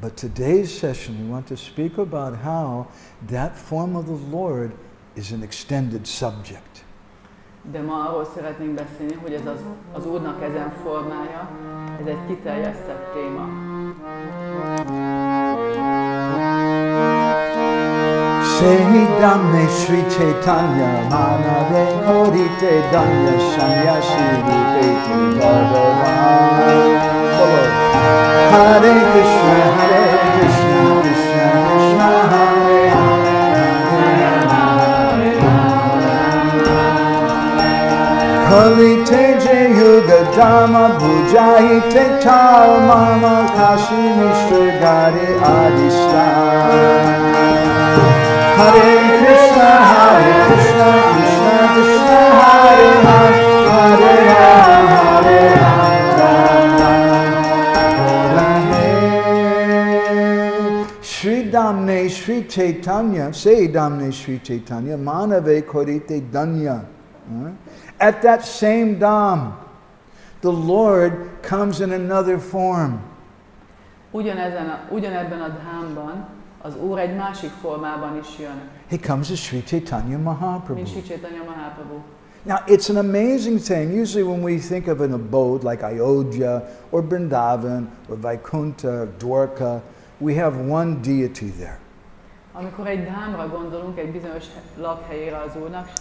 But today's session, we want to speak about how that form of the Lord is an extended subject. De ma arról szeretnénk beszélni, hogy ez az, az Úrnak ezen formája, ez egy kiterjesztett téma. Damne Sri Chaitanya Manave Korite Danya Sanyasi Rupeti Bhagavan Follow. Hare Krishna Hare Krishna Krishna Krishna Hare Hare Kali Teje Yuga Dhamma Bhujahi Te Tal Mama Kashi Mishra Gare Adistan Sri Chaitanya, say Damne Sri Chaitanya, Manave Korite Danya. At that same Dham, the Lord comes in another form. Ugyanezen a, ugyanebben a Dhamban az Úr egy másik formában is jön, He comes as Sri Chaitanya Mahaprabhu. Sri Chaitanya Mahaprabhu. Now, it's an amazing thing. Usually, when we think of an abode like Ayodhya or Vrindavan or Vaikuntha or Dwarka, we have one deity there. Amikor egy dhámra gondolunk, egy bizonyos lakhelyére az Úrnak,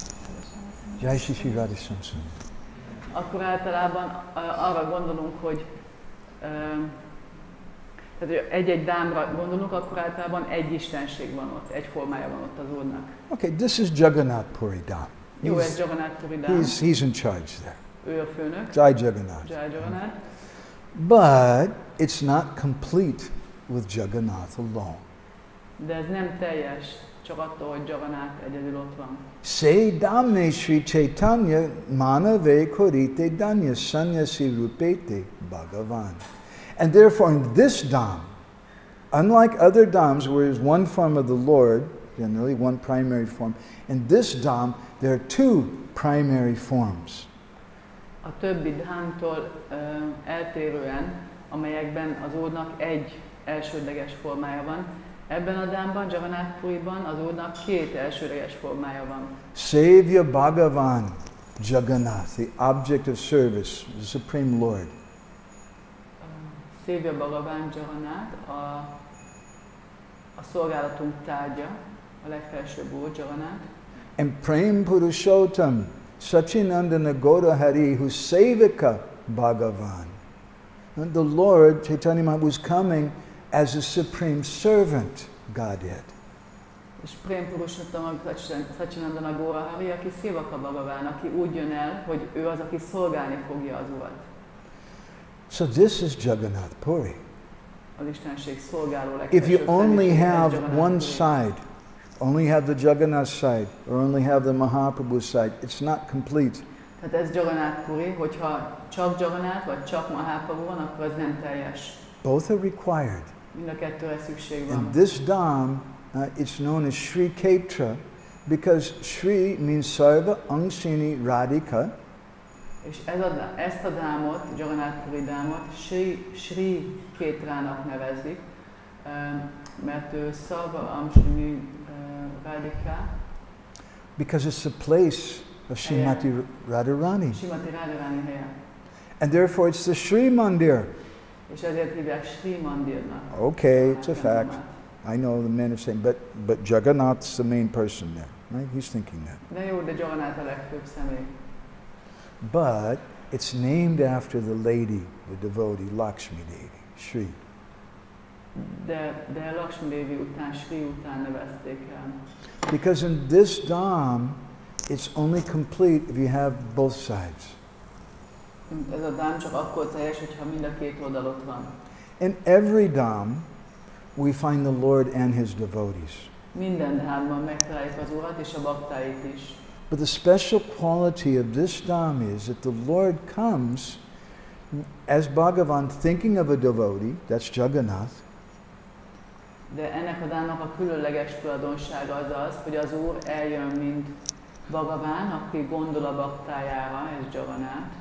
Jai Radha Samsung. akkor általában arra gondolunk, hogy Öm, tehát, egy-egy dámra gondolunk, akkor általában egy istenség van ott, egy formája van ott az Úrnak. Okay, this is Jagannath Puri Dham. Jó, ez Jagannath Puri Dham, he's, he's in charge there. ő a főnök, Jai Jagannath. Jai Jagannath. But it's not complete with Jagannath alone. De ez nem teljes, csak attól, hogy Jagannath egyedül ott van. Se damne Sri Chaitanya manave korite danya sanyasi rupete bhagavan. And therefore in this dham, unlike other dhams where there's one form of the Lord, generally one primary form, in this dham there are two primary forms. A többi dhámtól ö, eltérően, amelyekben az Úrnak egy elsődleges formája van, ebben a dámban, Jagannath Puriban az Úrnak két elsődleges formája van. Savya Bhagavan Jagannath, the object of service, the Supreme Lord. Szévja Bhagavan Jagannath, a, a szolgálatunk tárgya, a legfelsőbb Úr Jagannath, And Prem Purushottam, Sachinandana Gaurahari, who's Sevika Bhagavan. And the Lord, Chaitanya Mahaprabhu, was coming as a supreme servant Godhead. és Prém Purushottam Sachinandana Gaurahari, aki Szévaka Bhagavan, aki úgy jön el, hogy ő az, aki szolgálni fogja az Urat. So this is Jagannath Puri. Az Istenség szolgáló If you only have one side, only have the Jagannath side, or only have the Mahaprabhu side, it's not complete. Tehát ez Jagannath Puri, hogyha csak Jagannath vagy csak Mahaprabhu van, akkor ez nem teljes. Both are required. Mind a kettőre szükség van. And this Dham, uh, it's known as Sri Ketra because Sri means Sarva Angshini Radhika, És ez a, ezt a dámot, Jagannath Puri dámot Sri, Sri Kétrának nevezik, ö, mert ő Szalva Amsimi Radhika, because it's the place of Srimati Radharani. Simati Radharani helye. And therefore it's the Sri Mandir. És ezért hívják Sri Mandirnak. Okay, it's a fact. I know the men are saying, but, but Jagannath's the main person there, right? He's thinking that. De jó, de Jagannath a legfőbb személy. But it's named after the lady, the devotee, Lakshmi Devi, Sri. De, de Lakshmi Devi után, Sri után nevezték el. Because in this Dham, it's only complete if you have both sides. Ez a dám csak akkor teljes, hogyha mind a két oldal ott van. In every Dham, we find the Lord and his devotees. Minden dámban megtaláljuk az Urat és a baktáit is. But the special quality of this Dham is that the Lord comes as Bhagavan thinking of a devotee, that's Jagannath, De ennek a dámnak a különleges tulajdonsága az az, hogy az Úr eljön, mint Bagaván, aki gondol a baktájára, ez Jagannath,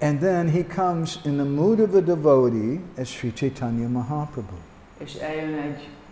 and then he comes in the mood of a devotee as Sri Chaitanya Mahaprabhu. és eljön egy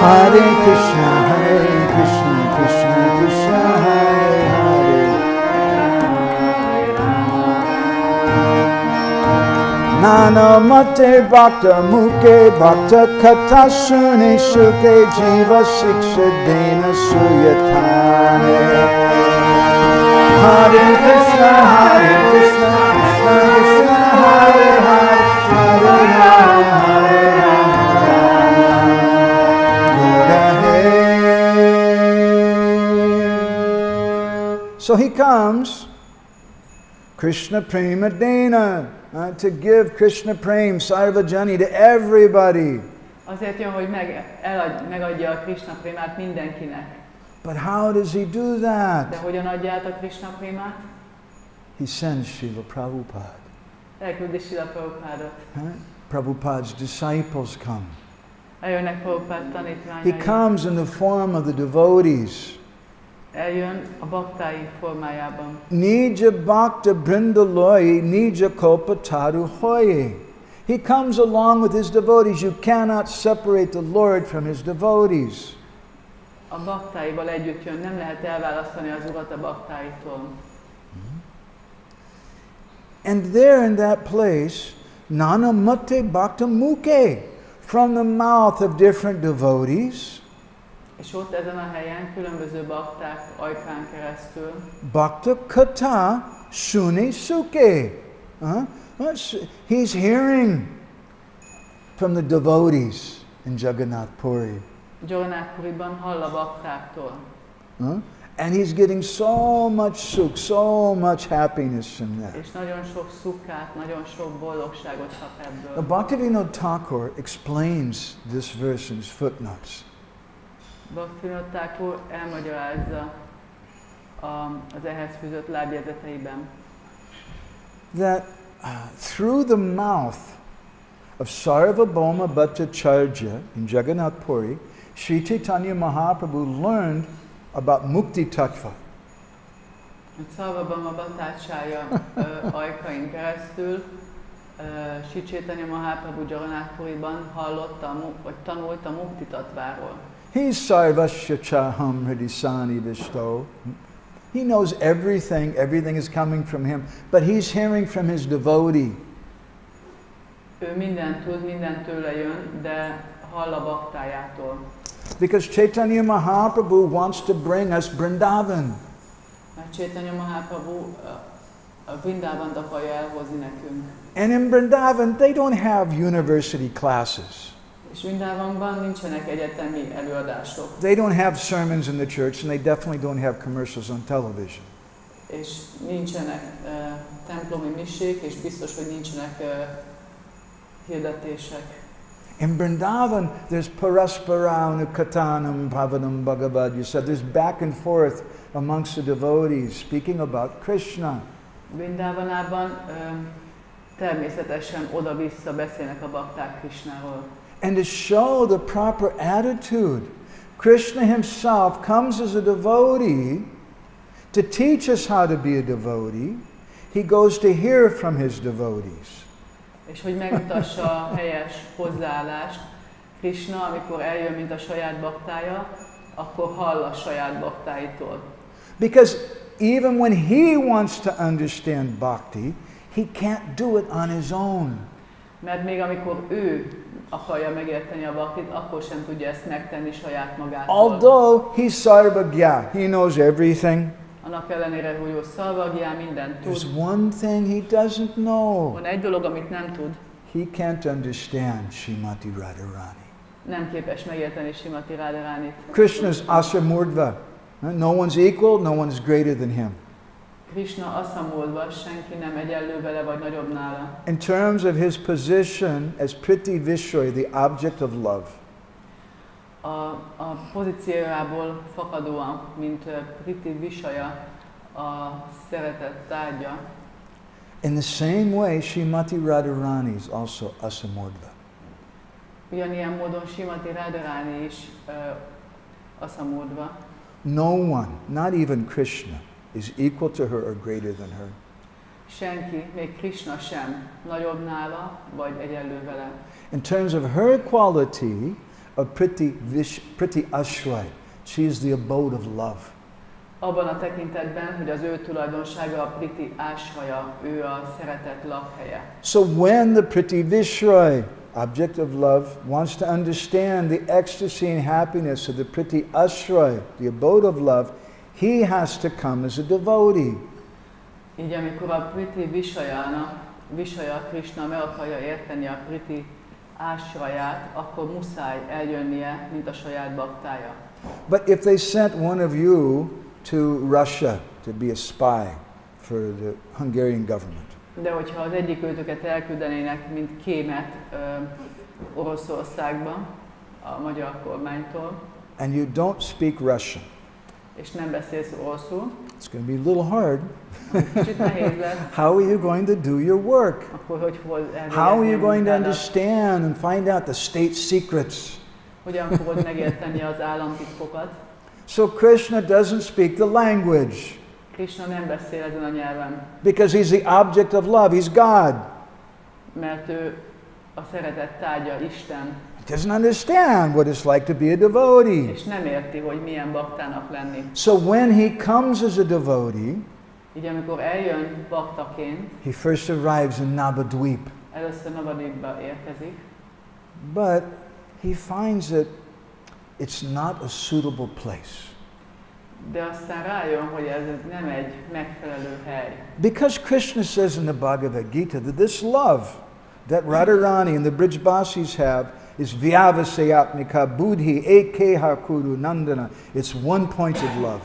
हरे कृष्णा हरे कृष्णा कृष्णा कृष्णा, हरे हरे। नाना मते भक्त मुके भक्त कथा सुनि सुखे जीव शिक्ष देन सुयथाने। Hare Krishna Hare Krishna. So he comes, Krishna Prema Dana, uh, to give Krishna Prem, Sarvajani, to everybody. Azért jön, hogy meg, elad, megadja a Krishna prémát mindenkinek. But how does he do De that? hogyan adja át a Krishna prémát? He sends Srila Prabhupada. Elküldi Sila Prabhupádot. Huh? Prabhupada's disciples come. Eljönnek Prabhupád He comes in the form of the devotees. Eljön a baktái formájában. Nija Bhakta Brindaloyi, Nija Kopa Taru Hoye. He comes along with his devotees. You cannot separate the Lord from his devotees. A baktáival együtt jön, nem lehet elválasztani az urat a baktáitól. Hmm. And there in that place, Nana Mate Bhakta Mukhe, from the mouth of different devotees, És ott ezen a helyen különböző bakták ajkán keresztül Bhakta Kata Shuni Suke. Huh? He's hearing from the devotees in Jagannath Puri. Jagannath-puriban hall a baktáktól. Huh? And he's getting so much sukh, so much happiness from that. És nagyon sok szukkát, nagyon sok boldogságot kap ebből. Bhaktivinoda Thakur explains this verse in his footnotes. Thakur elmagyarázza a, az ehhez fűzött lábjegyzeteiben, that uh, through the mouth of Sarvabhauma Bhattacharya in Jagannath Puri, Sri Chaitanya Mahaprabhu learned about Mukti Tattva. hogy Szalvabam a Batácsája ö, ajkain keresztül ö, Sri Chaitanya Mahaprabhu Jagannath-puriban hallotta, a mu- vagy tanult a Mukti Tattváról. He's Sarvasya Chaham Hridisani Visto. He knows everything, everything is coming from him, but he's hearing from his devotee. Ő mindent tud, mindent tőle jön, de hall a baktájától. Because Chaitanya Mahaprabhu wants to bring us Vrindavan. Mert Chaitanya Mahaprabhu ö, a Vrindávant akarja elhozni nekünk. And in Vrindavan, they don't have university classes. És Vrindávanban nincsenek egyetemi előadások, They don't have sermons in the church, and they definitely don't have commercials on television. és nincsenek uh, templomi misék, és biztos, hogy nincsenek uh, hirdetések. In Vrindavan, there's parasparana katanam pavanam bhagavad. You said there's back and forth amongst the devotees speaking about Krishna. Vrindávanában uh, természetesen oda-vissza beszélnek a bakták Krisnáról. And to show the proper attitude, Krishna himself comes as a devotee to teach us how to be a devotee. He goes to hear from his devotees. És hogy megmutassa a helyes hozzáállást, Krishna, amikor eljön, mint a saját baktája, akkor hall a saját baktáitól. Because even when he wants to understand bhakti, he can't do it on his own. Mert még amikor ő akarja megérteni a baktit, akkor sem tudja ezt megtenni saját magától. Although he's sarvagya, he knows everything. Annak ellenére, hogy ő szalvagjá mindent There's tud. one thing he doesn't know. Van egy dolog, amit nem tud, He can't understand Srimati Radharani. nem képes megérteni Simati Radharánit. Krishna's Asamurdva. No one's equal, no one's greater than him. In terms of his position as Priti Vishroy, the object of love, A, a pozíciójából fakadóan, mint ö, Priti Visaja, a szeretett tárgya, in the same way, Srimati Radharani is also Asamurdva. ugyanilyen módon Simati Radharani is uh, asszamódva. No one, not even Krishna, is equal to her or greater than her. Senki, még Krishna sem nagyobb nála, vagy egyenlő vele. In terms of her quality of Priti, Vish, Priti Ashray, she is the abode of love. Abban a tekintetben, hogy az ő tulajdonsága a Priti ő a szeretet lakhelye. So when the Priti Vishray, object of love, wants to understand the ecstasy and happiness of the Priti Ashray, the abode of love, he has to come as a devotee. Így amikor a Priti Visajának, Visaja Krishna meg akarja érteni a Priti ásraját, akkor muszáj eljönnie, mint a saját baktája. But if they sent one of you to Russia to be a spy for the Hungarian government, De hogyha az egyik őtöket elküldenének, mint kémet ö, Oroszországba, a magyar kormánytól, and you don't speak Russian, és nem beszélsz oroszul, it's going to be a little hard. How are you going to do your work? How are you going to understand and find out the state secrets? So Krishna doesn't speak the language Krishna nem beszél ezen a nyelven, because he's the object of love. He's God. mert ő a szeretet tárgya Isten, doesn't understand what it's like to be a devotee. és nem érti, hogy milyen baktának lenni. So when he comes as a devotee, Így amikor eljön baktaként, he first arrives in Nabadweep. először érkezik, But he finds that it's not a suitable place. de aztán rájön, hogy ez nem egy megfelelő hely. Because Krishna says in the Bhagavad Gita that this love that Radharani and the Brijbasis have is vyavasayatmika buddhi ekeha kuru nandana. It's one pointed love.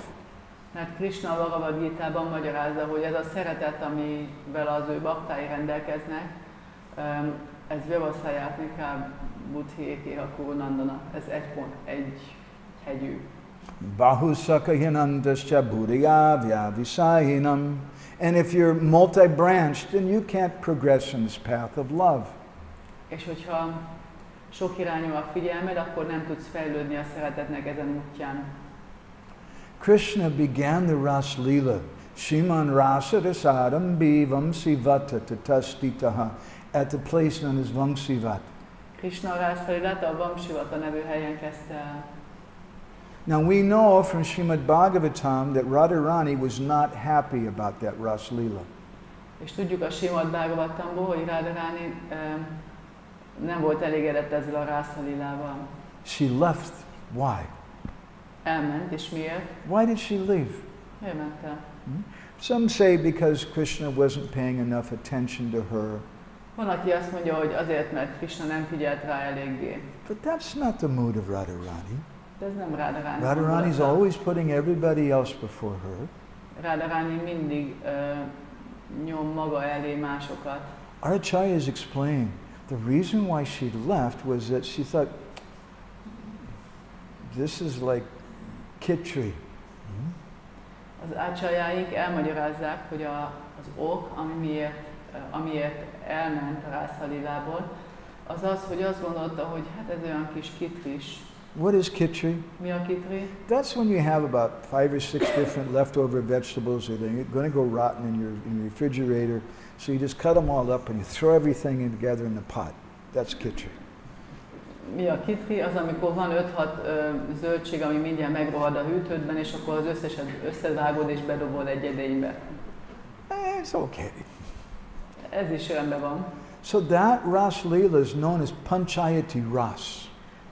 Mert Krishna a Bhagavad Gita-ban magyarázza, hogy ez a szeretet, amivel az ő baktái rendelkeznek, ez Vyavaszaját Niká Buddhi Ékéha Kurunandana, ez egy pont, egy hegyű. Bahusakahinandascha buddhiya vyavisahinam. And if you're multi-branched, then you can't progress in this path of love. És hogyha sok irányú a figyelmed, akkor nem tudsz fejlődni a szeretetnek ezen útján. Krishna began the Ras Lila. Shiman Rasa Rasadam Bivam Sivata Tatastitaha at the place known as Vamsivat. Krishna Rászalilát a Vamsivata nevű helyen kezdte el. Now we know from Srimad Bhagavatam that Radharani was not happy about that Ras Lila. És tudjuk a Simad Bhagavatamból, hogy Radharani öm, nem volt elégedett ezzel a Rászalilával. She left. Why? Elment, és miért? Why did she leave? Miért ment el? Some say because Krishna wasn't paying enough attention to her. Van, aki azt mondja, hogy azért, mert Krishna nem figyelt rá eléggé. But that's not the mood of Radharani. De ez nem Radharani. Radharani's gondolata. always putting everybody else before her. Radharani mindig uh, nyom maga elé másokat. Acharya is explaining the reason why she left was that she thought, this is like kitri. Hmm? Az ácsajáink elmagyarázzák, hogy a, az ok, ami miért, amiért elment Rászalilából, az az, hogy azt gondolta, hogy hát ez olyan kis kitris. What is kitri? Mi a kitri? That's when you have about five or six different leftover vegetables that are going to go rotten in your, in your refrigerator. So you just cut them all up and you throw everything in together in the pot. That's kitri. Mi a kitri? Az, amikor van 5-6 ö, zöldség, ami mindjárt megrohad a hűtődben, és akkor az összeset összevágod és bedobod egy edénybe. Eh, it's okay. Ez is rendben van. So that Ras Leela is known as Panchayati Ras.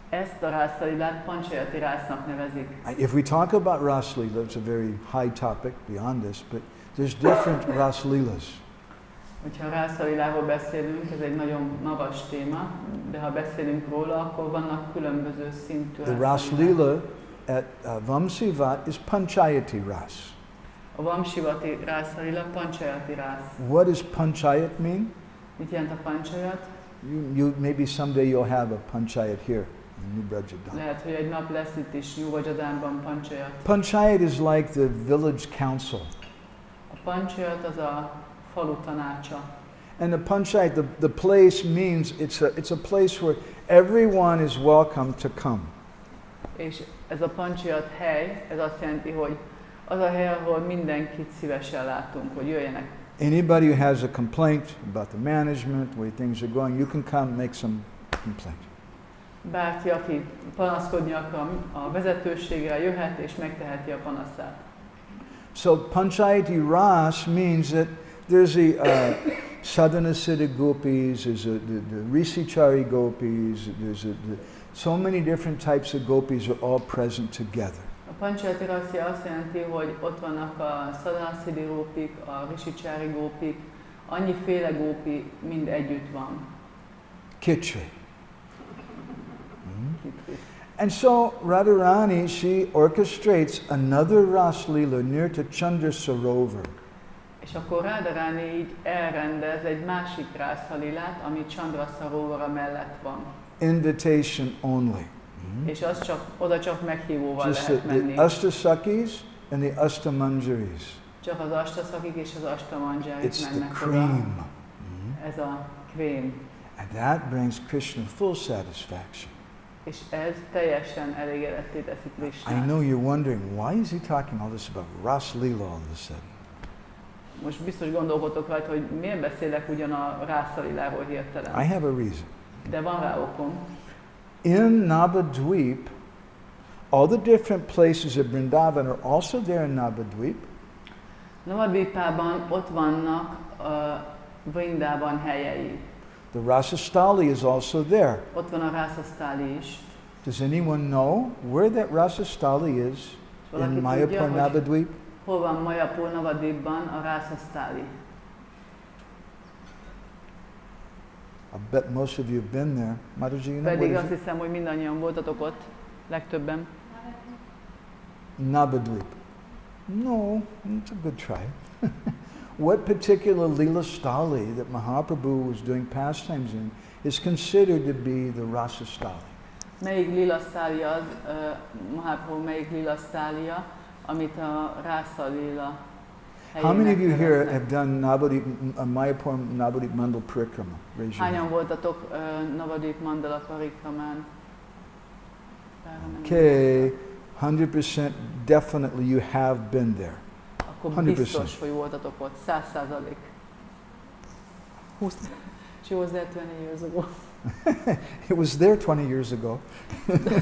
Ezt a rászalilát Pancsajati rásznak nevezik. If we talk about Ras Leela, it's a very high topic beyond this, but there's different Ras Leelas. Hogyha a rászaliláról beszélünk, ez egy nagyon magas téma, de ha beszélünk róla, akkor vannak különböző szintű The Ras. Leela at uh, Vamsivat is Panchayati Ras. A Vamsivati rászalila Pancsajati rász. What does Panchayat mean? Mit jelent a Pancsajat? You, you, maybe someday you'll have a Panchayat here New. Lehet, hogy egy nap lesz itt is Nyugodzsadánban Pancsajat. Panchayat is like the village council. A Pancsajat az a falu tanácsa. And the Panchayat, the, the place means it's a, it's a place where everyone is welcome to come. És ez a Pancsajat hely, ez azt jelenti, hogy az a hely, ahol mindenkit szívesen látunk, hogy jöjjenek. Anybody who has a complaint about the management, way things are going, you can come make some complaint. Bárki, aki panaszkodni akar a vezetőségre, jöhet és megteheti a panaszát. So Panchayati Ras means that there's the uh, acidic gopis, there's a, the, the Rishichari gopis, there's a, the, so many different types of gopis are all present together. A Pancsajati rasszia azt jelenti, hogy ott vannak a Sadhanasiddhi gópik, a Risicsári gópik, annyiféle gópi mind együtt van. Kitri. Mhm. And so Radharani, she orchestrates another Ras Leela near to Chandra Sarovar. És akkor Rádaráni így elrendez egy másik rászalilát, ami Chandra Sarovara mellett van. Invitation only. Mhm. És az csak, oda csak meghívóval Just the, lehet menni. the Astasakis and the Astamanjaris. Csak az astaszakik és az astamanjárik It's the mennek cream. oda. Mhm. Ez a krém. And that brings Krishna full satisfaction. És ez teljesen elégedetté teszi I Krishnát. know you're wondering, why is he talking all this about Ras Leela all of a sudden? Most biztos gondolkodtok rajta, hogy miért beszélek ugyan a rászaliláról hirtelen. I have a reason. de van rá okom. In Navadvip, all the different places of Vrindavan are also there in Navadvip. Navadvipában ott vannak a Vrindában helyei. The Rasastali is also there. Ott van a Rászasztáli is. Does anyone know where that Rasastali is in valaki hol van Majapur Navadvipban a Rászasztáli? I bet most of you have been there. Mataji, you know Pedig azt hiszem, hogy mindannyian voltatok ott, legtöbben. Navadvip. No, it's a good try. what particular Leela Stali that Mahaprabhu was doing pastimes in is considered to be the Rasa Stali? Melyik lila sztália az, uh, Mahaprabhu melyik lila sztália, amit a Rásza lila How many of you here have done Navadip, uh, Mayapur Navadip Mandal Parikrama? Raise your Hányan hand. voltatok uh, Navadip Mandala Parikramán? Okay, 100% definitely you have been there. Akkor 100%. biztos, hogy voltatok ott, száz százalék. 20. She was there 20 years ago. It was there 20 years ago.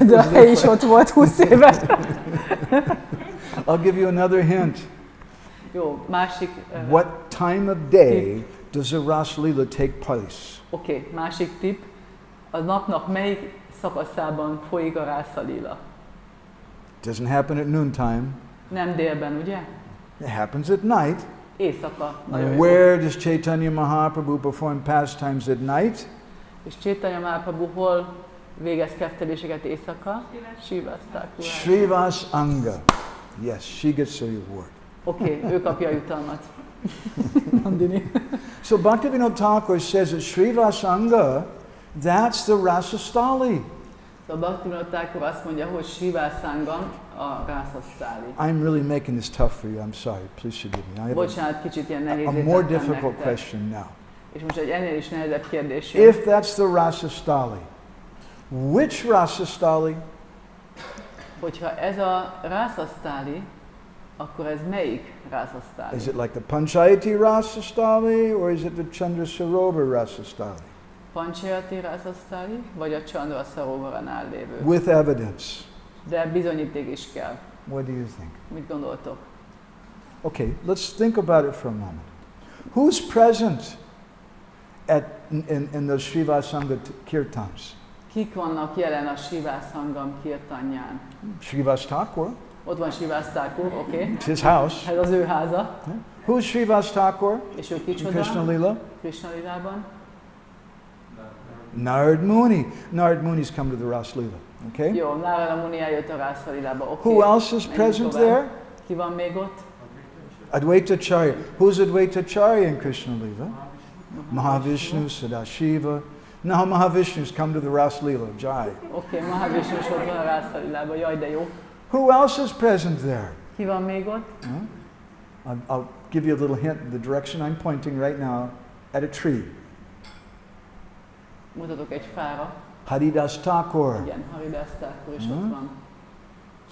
De a hely is ott volt 20 éve. I'll give you another hint. Jó, másik, uh, What time of day does the Ras Leela take place? oké, okay, másik tip. A napnak melyik szakaszában folyik a rászalila? Doesn't happen at noontime. Nem délben, ugye? It happens at night. Éjszaka. Nagyon And where does Chaitanya Mahaprabhu perform pastimes at night? És Csétanya Mahaprabhu hol végez kefteléseket éjszaka? Sivaszták. Srivas Anga. Yes, she gets the reward. Oké, okay, ő kapja a jutalmat. Nandini. So Bhaktivinoda Thakur says that Srivas Anga, that's the Rasastali. Szóval Bhaktivinoda Thakur azt mondja, hogy Sivászángam a rászasztáli. I'm really making this tough for you. I'm sorry. Please forgive me. I have a, Bocsánat, kicsit ilyen nehéz a more difficult nektek. question now. És most egy ennél is nehezebb kérdés jön. If that's the Rasastali, which Rasastali? Hogyha ez a rászasztáli, akkor ez melyik rászasztáli? Is it like the Panchayati Rasastali or is it the Chandra Sarovar Rasastali? Pancsayati rászasztáli, vagy a Chandra Szarovaranál lévő? With evidence. De bizonyíték is kell. What do you think? Mit gondoltok? Okay, let's think about it for a moment. Who's present at, in, in those Srivasanga t- kirtans? Kik vannak jelen a Sivászangam kirtanján? Srivas Thakur, Ott van Sivász Thakur, oké? Okay. it's his house. Ez az ő háza. Who's Srivas Thakur És ő kicsoda? Krishna Lila? Krishna Lilában. Nard Muni. Nard Muni's come to the Ras Lila. Okay? Jó, Nárala Muni eljött a Rászha Lilába, oké? Who else is present there? Ki van még ott? Advaita Charya. Who's Advaita Charya in Krishna Lila? Mahavishnu, Sadashiva. Now Mahavishnu's come to the Ras Lila. Jai. Oké, okay, Mahavishnu is ott van a Lilában, jaj de jó. Who else is present there? Ki van még ott? Huh? I'll, I'll give you a little hint. The direction I'm pointing right now at a tree. Mutatok egy fára. Haridas Thakur. Igen, Haridas Thakur is Mhm. ott van.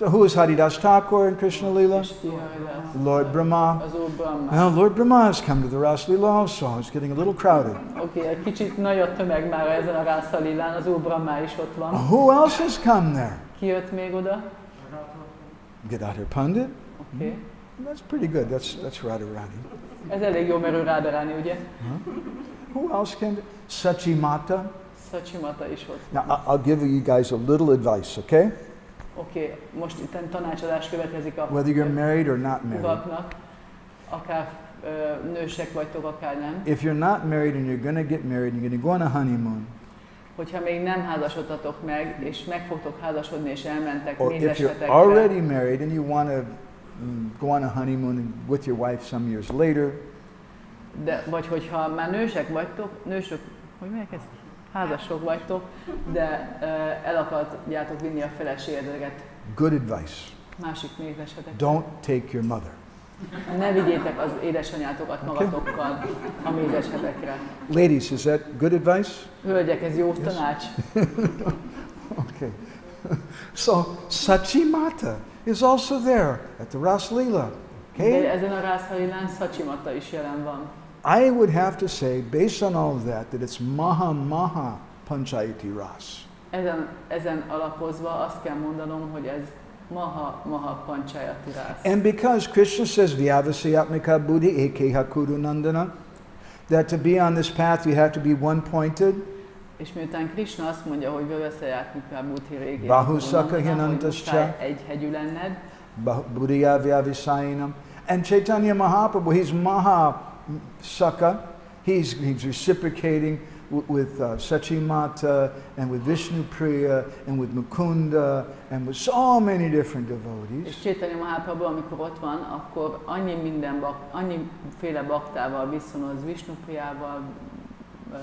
So who is Haridas Thakur in Krishna Lila? És ki Haridas? Lord Brahma. Well, Lord Brahma has come to the Ras Lila also. It's getting a little crowded. Okay, egy kicsit nagy a tömeg már ezen a Lilán, az Úr Brahma is ott van. Who else has come there? Ki jött még oda? Gadadhar Pandit. Okay. Hmm? That's pretty good. That's, that's Radharani. Ez elég jó, mert ő Rádarani, ugye? Who else came? To? Sachimata. Szacsimata is ott. Now, I'll give you guys a little advice, okay? Oké, okay, most itt tanácsadás következik a Whether you're married or not married. akár ö, nősek vagytok, akár nem. If you're not married and you're to get married, you're to go on a honeymoon, Hogyha még nem házasodtatok meg, és meg fogtok házasodni, és elmentek or if you're already married and you want to mm, go on a honeymoon with your wife some years later, de, vagy hogyha már nősek vagytok, nősök, hogy melyek ez? Házasok vagytok, de el akarjátok vinni a feleségedet good advice. másik mézesetek. Don't take your mother. Ne vigyétek az édesanyátokat magatokkal a mézeshetekre. Ladies, is that good advice? Hölgyek, ez jó tanács? Okay. so Sachimata is also there at the Ras Lila. De Okay? ezen a rászhalilán Szacsimata is jelen van. I would have to say, based on all of that, that it's Maha Maha Panchayati Ras. Ezen, ezen alapozva azt kell mondanom, hogy ez Maha Maha Panchayati rász. And because Krishna says Vyavasayatmika Buddhi Ekeha Kurunandana, that to be on this path you have to be one pointed, És miután Krishna azt mondja, hogy Vöveszaját Mikra Buddhi régi, Bahusaka Hinantascha. egy hegyű lenned, Buddhiya Vyavisayanam. And Chaitanya Mahaprabhu, he's Maha Saka. He's, he's reciprocating with uh, Sachimata and with Vishnu Priya and with Mukunda and with so many different devotees. és. Chaitanya Mahaprabhu, amikor ott van, akkor annyi minden, bak, annyiféle baktával viszonoz, Vishnupriával, uh,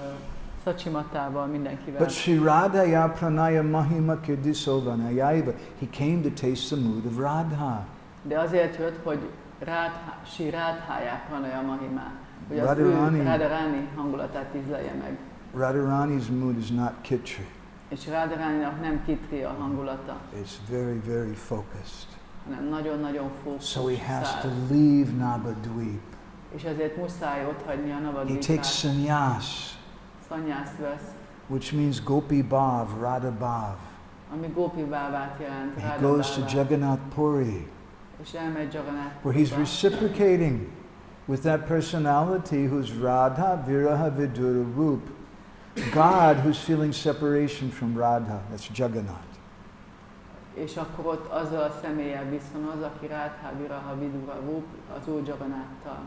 Sacsimatával, mindenkivel. But Sri Radhaya Pranaya Mahima Kirdisovanayaiva, he came to taste the mood of Radha. De azért jött, hogy Rádhá, Sri Rádhájá Pranaya Mahimá, hogy az Radharani. ő Radharani hangulatát ízlelje meg. Radharani's mood is not kitschy. És Radharaninak nem kitri a hangulata, It's very, very focused. hanem nagyon-nagyon So he has to fókuszált. leave Nabadweep. És ezért muszáj ott hagyni a He Navadvipát. takes sannyas, Szanyászt vesz, which means Gopi Bhav, Radha Bhav. ami Gópi bávát jelent, He Ráda goes to Jagannath Puri, where he's reciprocating with that personality who's Radha Viraha Vidura Roop. God who's feeling separation from Radha. That's Jagannath. És akkor ott azzal a személlyel viszonoz, aki Rádhá Viraha Vidura Rup, az új Jagannattal.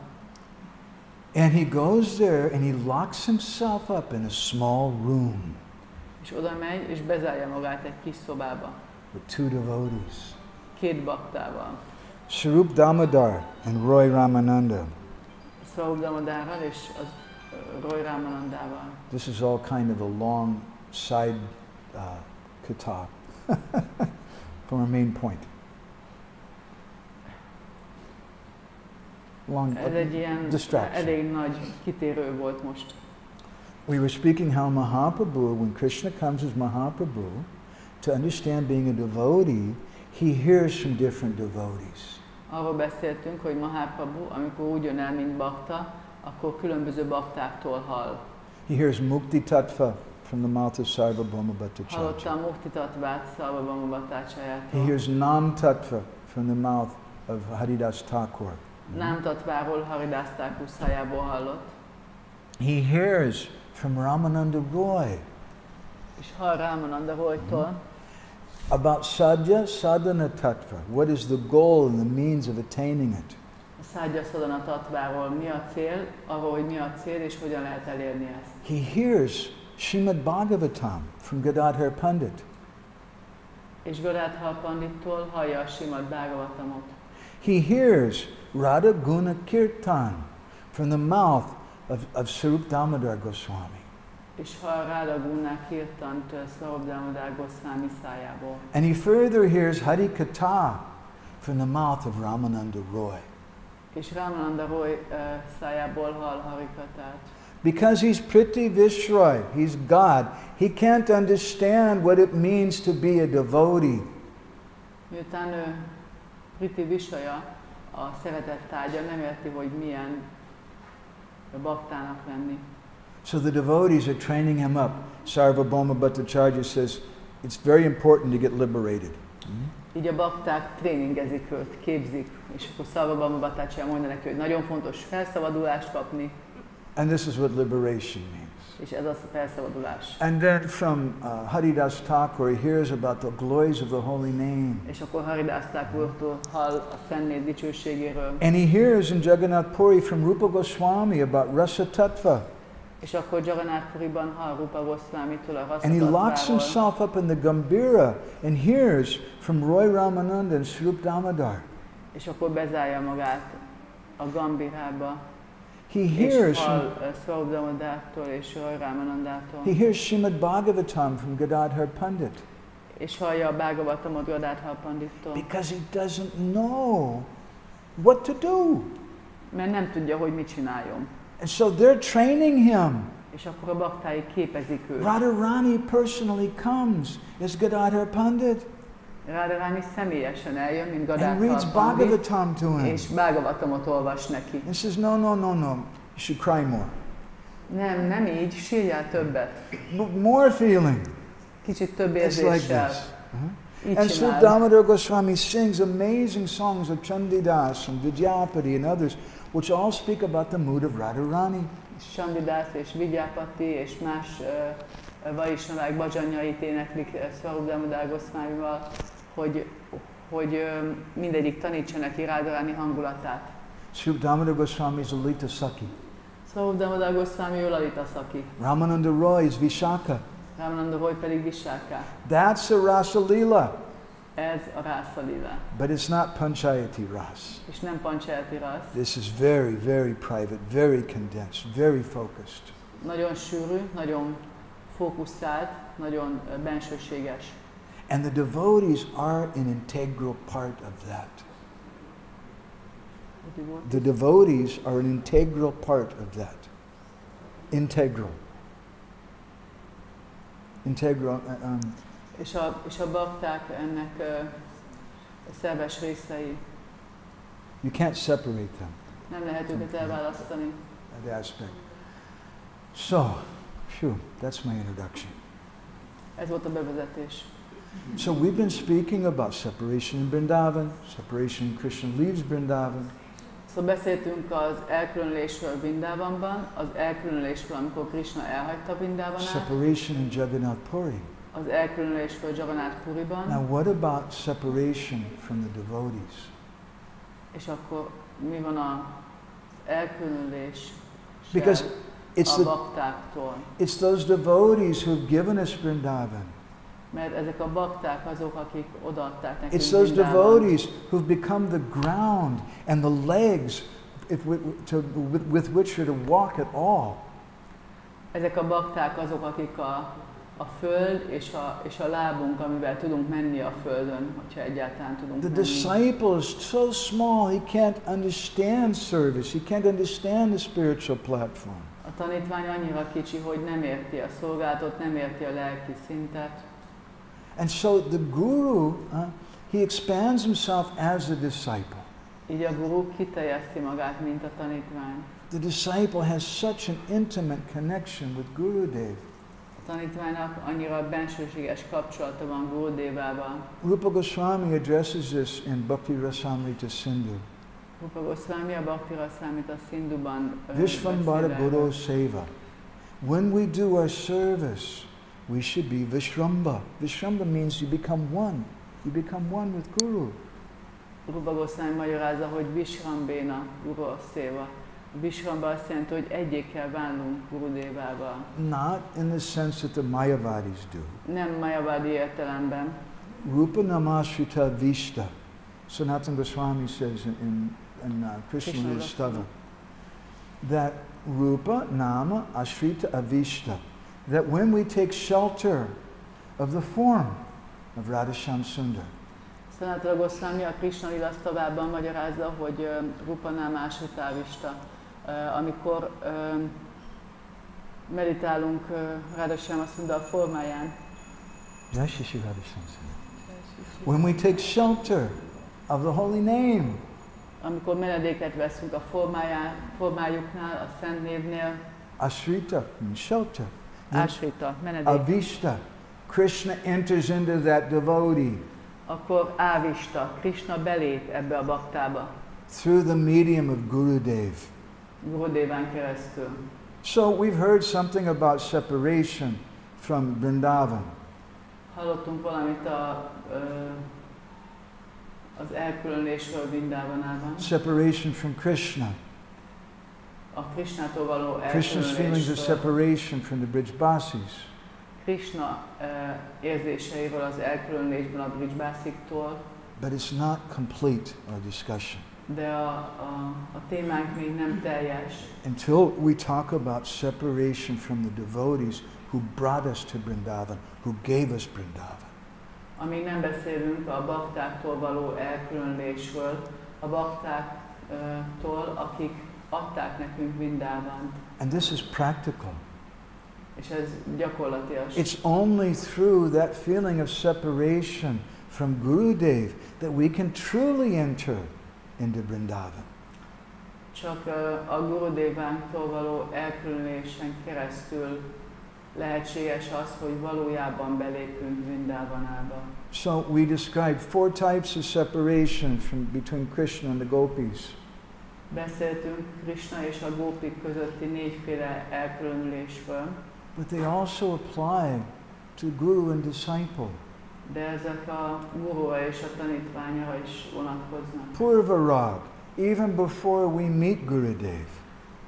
And he goes there and he locks himself up in a small room És oda megy, és bezárja magát egy kis szobába, with two devotees, két baktával. Sarup Damodar and Roy Ramananda. Swarup Damodarral és az Roy Ramanandával. This is all kind of a long side uh, kata from our main point. Long Ez egy ilyen distraction. elég nagy kitérő volt most. We were speaking how Mahaprabhu, when Krishna comes as Mahaprabhu, to understand being a devotee, he hears from different devotees. Arról beszéltünk, hogy Mahaprabhu, amikor úgy jön el, mint bakta, akkor különböző baktáktól hall. He hears Mukti Tattva from the mouth of Sarvabhauma Bhattacharya. Mukti Szalvabama He hears Nam Tattva from the mouth of Haridas Thakur. Nem Tatváról Haridázták szájából hallott. He hears from Ramananda Roy És hall Rámananda Roytól, about Sadhya Sadhana Tattva. What is the goal and the means of attaining it? a Szádja Szadana Tatváról mi a cél, arról, hogy mi a cél és hogyan lehet elérni ezt. He hears Srimad Bhagavatam from Gadadhar Pandit. És Gadadhar Pandittól hallja a Simad Bhagavatamot. He hears Radha Guna Kirtan from the mouth of, of Sarup Damodar Goswami. És hall Ráda Gunná Kirtant Szarab Damodár Goszvámi szájából. And he further hears Hari Katha from the mouth of Ramananda Roy. És Ramananda Roy uh, szájából hall Harikatát. Because he's Priti Vishroy, he's God, he can't understand what it means to be a devotee. Miután ő Priti Visaja, a szeretett tárgya, nem érti, hogy milyen baktának lenni. So the devotees are training him up. Sarvabhauma Bhattacharya says it's very important to get liberated. Így a bakták tréningezik őt, képzik, és akkor Szalvabama Batácsia mondja neki, hogy nagyon fontos felszabadulást kapni, And this is what liberation means. és ez az a felszabadulás. And then from uh, Haridas Thakur, he hears about the glories of the holy name. És akkor Haridázták úrtól hall a Szentnév dicsőségéről, And he hears in Jagannath Puri from Rupa Goswami about Rasa Tattva. És akkor Jagannath Puriban hall Rupa Goswamitól a And he locks himself up in the Gambira and hears from Roy Ramananda and Srup Damodar. és akkor bezárja magát a Gambirába, He hears Ramanandától, he hears Srimad Bhagavatam from Gadadhar Pandit és hallja a Bhagavatamot Gadadhar Pandittól, because he doesn't know what to do. mert nem tudja, hogy mit csináljon. And so they're training him. És akkor a baktái képezik őt. Radharani personally comes as Gadadhar Pandit Radharani személyesen eljön, mint and reads Gadadhar Bhagavatam to him és Bhagavatamot olvas neki. and says, No, no, no, no, you should cry more. Nem, nem így, sírjál többet. M- more feeling. Kicsit több It's like érzéssel. this. Uh-huh. And Sri csináld. Damodar Goswami sings amazing songs of Chandidas and Vidyapati and others, which all speak about the mood of Radharani. Sandidász és Vigyápati és más uh, Vaisnavák badzsanyait éneklik uh, Swarup Damodar Goswamival, hogy, hogy uh, mindegyik tanítsa neki Rádarani hangulatát. Damodar Goswami is Alita Saki. Swarup Damodar Goswami ő Lalita Szaki, Ramananda Roy is Vishaka. Ramananda Roy pedig Visáká. That's a Rasa Leela, Ez a but it's not Panchayati Ras. És nem Pancsayati Rász. This is very, very private, very condensed, very focused. Nagyon sűrű, nagyon fókuszált, nagyon bensőséges. And the devotees are an integral part of that. The devotees are an integral part of that. Integral. Integral. uh, Um, És a, és a bakták ennek ö, szerves részei. you can't separate them, Nem lehet őket elválasztani. that aspect. So, phew, that's my introduction. Ez volt a bevezetés. So we've been speaking about separation in Vrindavan, separation when Krishna leaves Vrindavan, Szóval beszéltünk az elkülönülésről Vrindavanban, az elkülönülésről, amikor Krishna elhagyta Vrindavanát, separation in Jagannath Puri. Az elkülönülésről Jagannath Puriban, Now, what about separation from the devotees? és akkor mi van az elkülönülés Because It's, a the, baktáktól? it's those devotees who've given us Vrindavan. Mert ezek a bakták azok, akik odaadták nekünk It's those devotees who've become the ground and the legs if we, to, with, with which you're to walk at all. Ezek a bakták azok, akik a, a föld és a, és a lábunk, amivel tudunk menni a földön, hogyha egyáltalán tudunk The menni. disciple is so small, he can't understand service, he can't understand the spiritual platform. A tanítvány annyira kicsi, hogy nem érti a szolgálatot, nem érti a lelki szintet. And so the guru, uh, he expands himself as a disciple. Így a guru kiterjeszti magát, mint a tanítvány. The disciple has such an intimate connection with Gurudev. Tanítványnak annyira bensőséges kapcsolata van Gurudevával. Rupa Goswami addresses this in Bhakti Rasamrita Sindhu. Rupa Goswami a Bhaktira számít a Szinduban ö, Vishvambara. Guru Seva. When we do our service, we should be Vishramba. Vishramba means you become one. You become one with Guru. Rupa Goswami magyarázza, hogy Vishrambéna Guru Széva. Vishramba azt jelenti, hogy egyé kell válnunk Gurudevával. Not in the sense that the Mayavadis do. Nem Mayavadi értelemben. Rupa Namashrita Vishta. Sanatana Goswami says in, in, in uh, Krishna Krishna Lila Stava that Rupa Nama Ashrita Avishta. That when we take shelter of the form of Radhasham Sundar, Sanatana Goswami a Krishna Lila Stavában magyarázza, hogy Rupa Námás Utávista. Ö, Amikor meditálunk Radhasyama Sundar formáján, Jai Shri Shri Radhasham Sundar. When we take shelter of the holy name, amikor menedéket veszünk a formáján, formájuknál, a Szent Névnél, Ashrita shelter. Ásrita, menedék, Avishta, Krishna enters into that devotee. Akkor Ávista, Krishna belép ebbe a baktába, through the medium of Gurudev. Keresztül. So we've heard something about separation from Vrindavan. Hallottunk valamit a, ö, az elkülönülésről Vindávanában, Separation from Krishna. a Krishnától való Krishna's feelings of separation from the Brijbasis. Krishna ö, érzéseivel az elkülönülésben a Brijbásziktól, But it's not complete, our discussion, de a, a, a témánk még nem teljes, until we talk about separation from the devotees who brought us to Vrindavan, who gave us Vrindavan. amíg nem beszélünk a baktáktól való elkülönülésről, a baktáktól, akik adták nekünk Vindávant. And this is practical. És ez gyakorlatias. It's only through that feeling of separation from Gurudev that we can truly enter into Vrindavan. csak a gurudévánktól való elkülönésen keresztül lehetséges az, hogy valójában belépünk Vrindávanába. So we described four types of separation from between Krishna and the gopis. Beszéltünk Krishna és a gópik közötti négyféle elkülönülésről, But they also apply to guru and disciple. De ezek a gurua és a tanítványra is vonatkoznak. Purvarag, even before we meet Gurudev.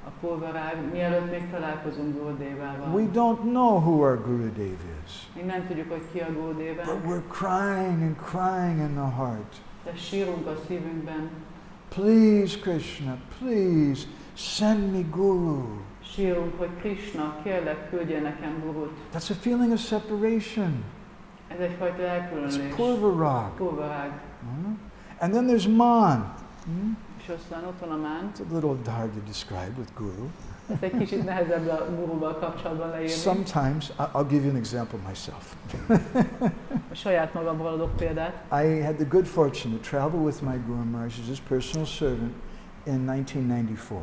A pulvarág, mielőtt még találkozunk Gurudévával, We don't know who our Gurudev is. még nem tudjuk, hogy ki a But Gurudévánk, we're crying and crying in the heart. de sírunk a szívünkben, Please, Krishna, please send me Guru. sírunk, hogy Krishna, kérlek, küldje nekem gurut. That's a feeling of separation. Ez egyfajta It's elkülönülés. Purvarag. Pulvarág. Mhm. And then there's Man. Mhm. És aztán ott van a mán. It's a little hard to describe with Guru. Ez egy kicsit nehezebb a guruval kapcsolatban leírni. Sometimes, I'll give you an example myself. A saját magamról adok példát. I had the good fortune to travel with my Guru Maharaj as his personal servant in 1994.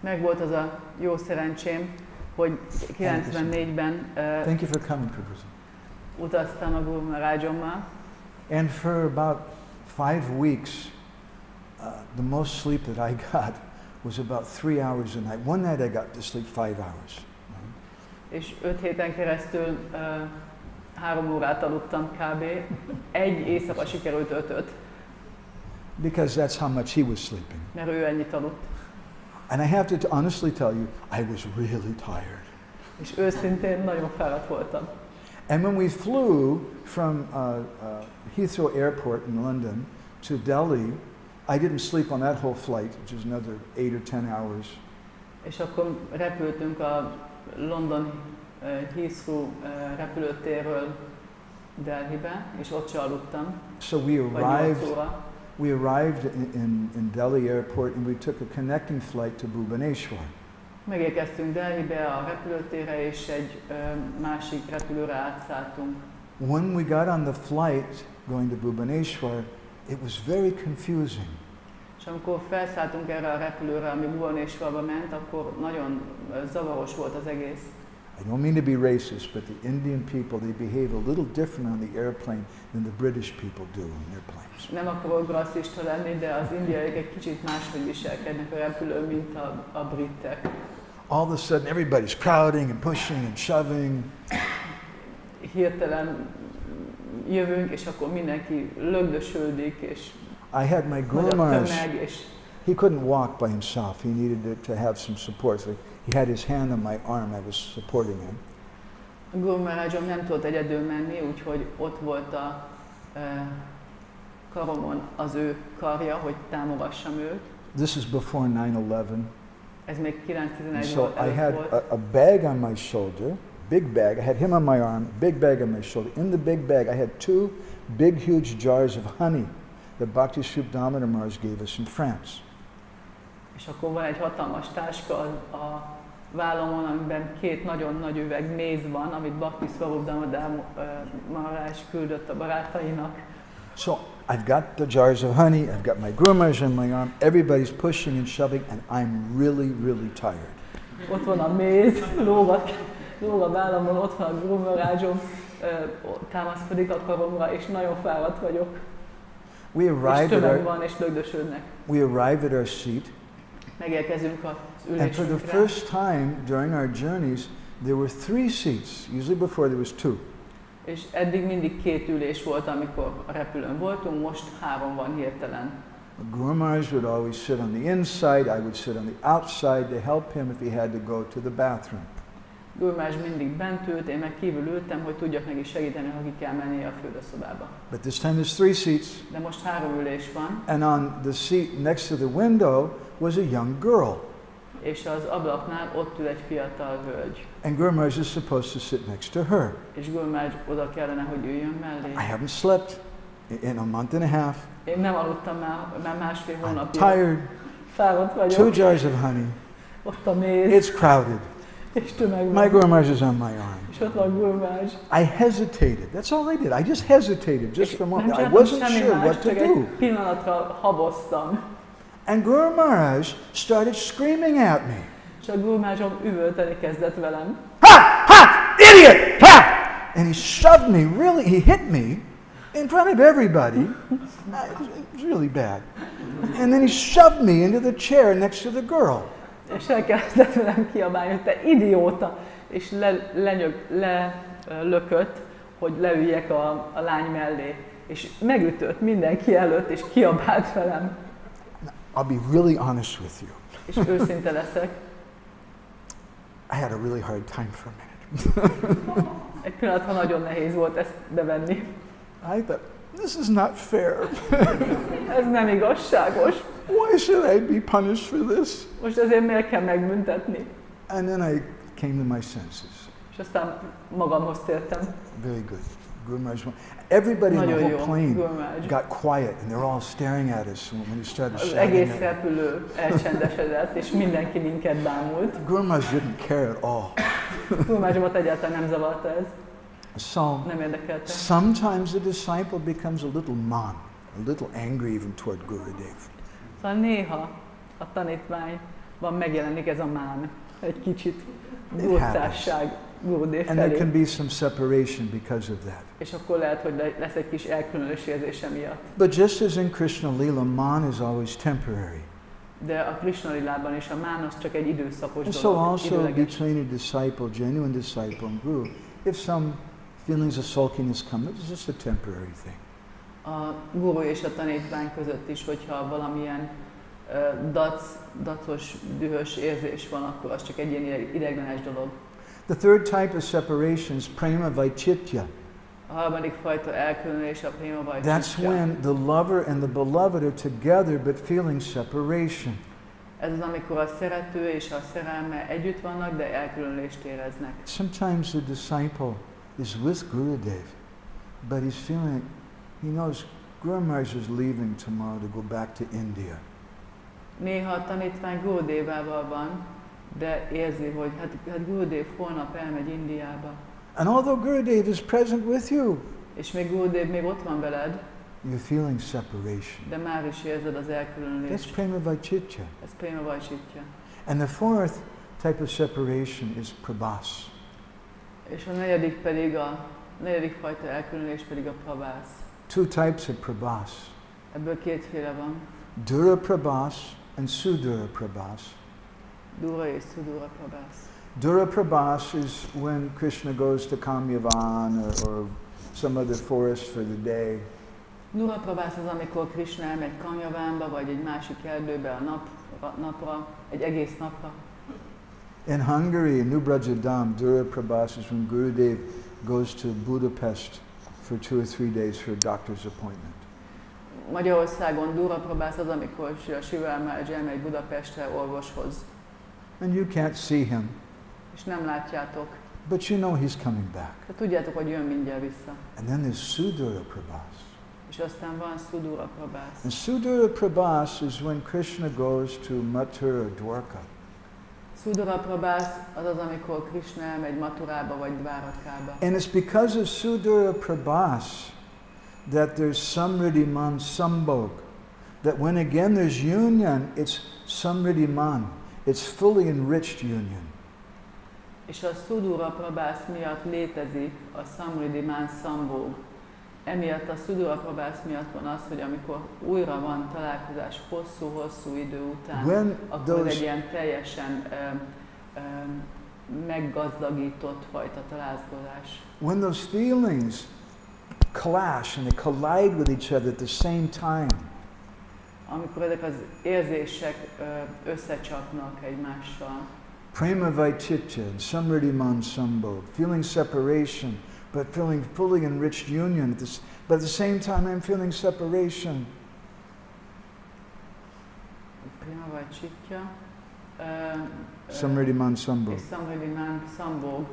Meg volt az a jó szerencsém, hogy 94-ben uh, Thank you for coming, Prabhuji. Utaztam a Guru Maharajommal, And for about five weeks, uh, the most sleep that I got was about three hours a night. One night I got to sleep five hours. és öt héten keresztül uh, három órát aludtam kb. Egy éjszaka sikerült ötöt, Because that's how much he was sleeping. mert ő ennyit aludt. And I have to honestly tell you, I was really tired. És őszintén nagyon fáradt voltam. And when we flew from uh, uh, Heathrow Airport in London to Delhi, I didn't sleep on that whole flight, which is another eight or ten hours. És akkor repültünk a London uh, Heathrow uh, repülőtérről Delhibe, és ott se aludtam, So we arrived, we arrived in, in, in Delhi Airport and we took a connecting flight to Bhubaneswar. Megérkeztünk Delhibe a repülőtérre, és egy ö, másik repülőre átszálltunk. When we got on the flight going to Bhubaneswar, it was very confusing. És amikor felszálltunk erre a repülőre, ami Bhubaneswarba ment, akkor nagyon zavaros volt az egész. I don't mean to be racist, but the Indian people, they behave a little different on the airplane than the British people do on their planes. Nem akarok rasszista lenni, de az indiaiak egy kicsit máshogy viselkednek a repülőn, mint a, a britek. All of a sudden, everybody's crowding and pushing and shoving. Hirtelen jövünk, és akkor mindenki lögdösödik, és I had my és he couldn't walk by himself. He needed to, to have some support. So he had his hand on my arm. I was supporting him. a Guru Maharajom nem tudott egyedül menni, úgyhogy ott volt a ö, karomon az ő karja, hogy támogassam őt. This is before 9-11. Ez még 9-11 So I had a, a bag on my shoulder, big bag. I had him on my arm, big bag on my shoulder. In the big bag, I had two big, huge jars of honey that Bhakti Srup Damodar gave us in France. És akkor van egy hatalmas táska a, a vállamon, amiben két nagyon nagy üveg méz van, amit Bhakti Swarup Damodar Maharaj küldött a barátainak. So I've got the jars of honey, I've got my Maharaj on my arm, everybody's pushing and shoving, and I'm really, really tired. Ott van a méz, lóg a, lóg a vállamon, ott van a ö, támaszkodik a karomra, és nagyon fáradt vagyok. We És arrived at our, van, és lögdösödnek. we arrived at our seat, Megérkezünk az and for the first time during our journeys, there were three seats. Usually before there was two. És eddig mindig két ülés volt, amikor a repülőn voltunk, most három van hirtelen. The Maharaj would always sit on the inside, I would sit on the outside to help him if he had to go to the bathroom. Gurmás mindig bent ült, én meg kívül ültem, hogy tudjak neki segíteni, ha ki kell menni a fürdőszobába. But this time there's three seats, De most három ülés van, and on the seat next to the window was a young girl. És az ablaknál ott ül egy fiatal hölgy. And Guru Maharaj is supposed to sit next to her. És Gurmás oda kellene, hogy üljön mellé. I haven't slept in a month and a half. Én nem aludtam már, már másfél I'm tired. Fáradt Two jars of honey. ott a méz, It's crowded. és My Maharaj is on my arm. És ott van Gurmás. I hesitated. That's all I did. I just hesitated just for a moment. I wasn't sure más, what to do. pillanatra haboztam. And Guru Maharaj started screaming at me. És a Guru Maharasom üvölteni kezdett velem. Ha! Ha! Idiot! Ha! And he shoved me, really, he hit me in front of everybody. It was really bad. And then he shoved me into the chair next to the girl. És elkezdett velem kiabálni, hogy te idióta! És le, lenyög, le ö, lökött, hogy leüljek a, a lány mellé. És megütött mindenki előtt, és kiabált velem. I'll be really honest with you. És őszinte leszek. I had a really hard time for a minute. Egy pillanatra nagyon nehéz volt ezt bevenni. I thought, this is not fair. Ez nem igazságos. Why should I be punished for this? Most ezért miért kell megbüntetni? And then I came to my senses. És aztán magamhoz tértem. Very good. Went- Everybody in the Nagyon whole jó. plane Guru Maharaj. got quiet and they're all staring at us when he started Az egész at- repülő elcsendesedett, és mindenki minket bámult. Guru Maharaj didn't care at all. Gurmázsomat egyáltalán nem zavarta ez, So nem érdekelte. sometimes the disciple becomes a little man, a little angry even toward Gurudev. Szóval néha a tanítványban megjelenik ez a mán, egy kicsit gurcásság Gurudév And there can be some separation because of that. És akkor lehet, hogy le- lesz egy kis elkülönülés érzése miatt. But just as in Krishna Lila, man is always temporary. De a Krishna lilában is a mán az csak egy időszakos And so dolog, also időleges. between a disciple, genuine disciple and guru, if some feelings of sulkiness come, it's just a temporary thing. A guru és a tanítvány között is, hogyha valamilyen uh, dac, dacos, dühös érzés van, akkor az csak egy ilyen ideg- ideiglenes dolog. The third type of separation is prema vaichitya. A harmadik fajta elkülönülés a prima vagy That's when the lover and the beloved are together but feeling separation. Ez az, amikor a szerető és a szerelme együtt vannak, de elkülönülést éreznek. Sometimes the disciple is with Gurudev, but he's feeling, he knows Guru Maharaj is leaving tomorrow to go back to India. Néha a tanítvány Gurudévával van, de érzi, hogy hát, hát Gurudév holnap elmegy Indiába. And although Gurudev is present with you, És még Gurudév még ott van veled, you're feeling separation. de már is érzed az That's elkülönülést. prema vaichitya. Ez prima vajsítja. And the fourth type of separation is prabhas. És a negyedik pedig a negyedik fajta elkülönülés pedig a prabász. Two types of prabhas. Ebből kétféle van, Dura prabhas and sudura prabhas. Dura prabhas is when Krishna goes to Kamyavan or, or some other forest for the day. Dura prabász az, amikor Krishna elmegy Kanyavánba, vagy egy másik erdőbe a nap, napra, egy egész napra. In Hungary, in New Brajadam, Dura prabhas is when Gurudev goes to Budapest for two or three days for a doctor's appointment. Magyarországon Dura prabász az, amikor a Maharaj elmegy Budapestre orvoshoz, And you can't see him, és nem látjátok, but you know he's coming back. de tudjátok, hogy jön mindjárt vissza. And then there's Sudura prabhas. És aztán van Sudura prabász. And Sudura prabhas is when Krishna goes to Mathura or Dwarka. Sudura prabász az az, amikor Krishna elmegy Maturába vagy Dvárakába. And it's because of Sudura prabhas that there's Samriddhi Man Sambhog. That when again there's union, it's Samriddhi Man. It's fully enriched union. És a Sudura prabász miatt létezik a Samridimán Szambóg. Emiatt a Sudura prabász miatt van az, hogy amikor újra van találkozás hosszú-hosszú idő után, When akkor egy those, ilyen teljesen ö, ö, meggazdagított fajta találkozás. when those feelings clash and they collide with each other at the same time, Amikor ezek az érzések összecsapnak egymással, Prema Vaichitya and Samriddhi Man Sambhog, feeling separation, but feeling fully enriched union. At this, but at the same time, I'm feeling separation. Prima vagy Csitja, ö, ö, Samriddhi Man Sambhog. és Samridimán Szambóg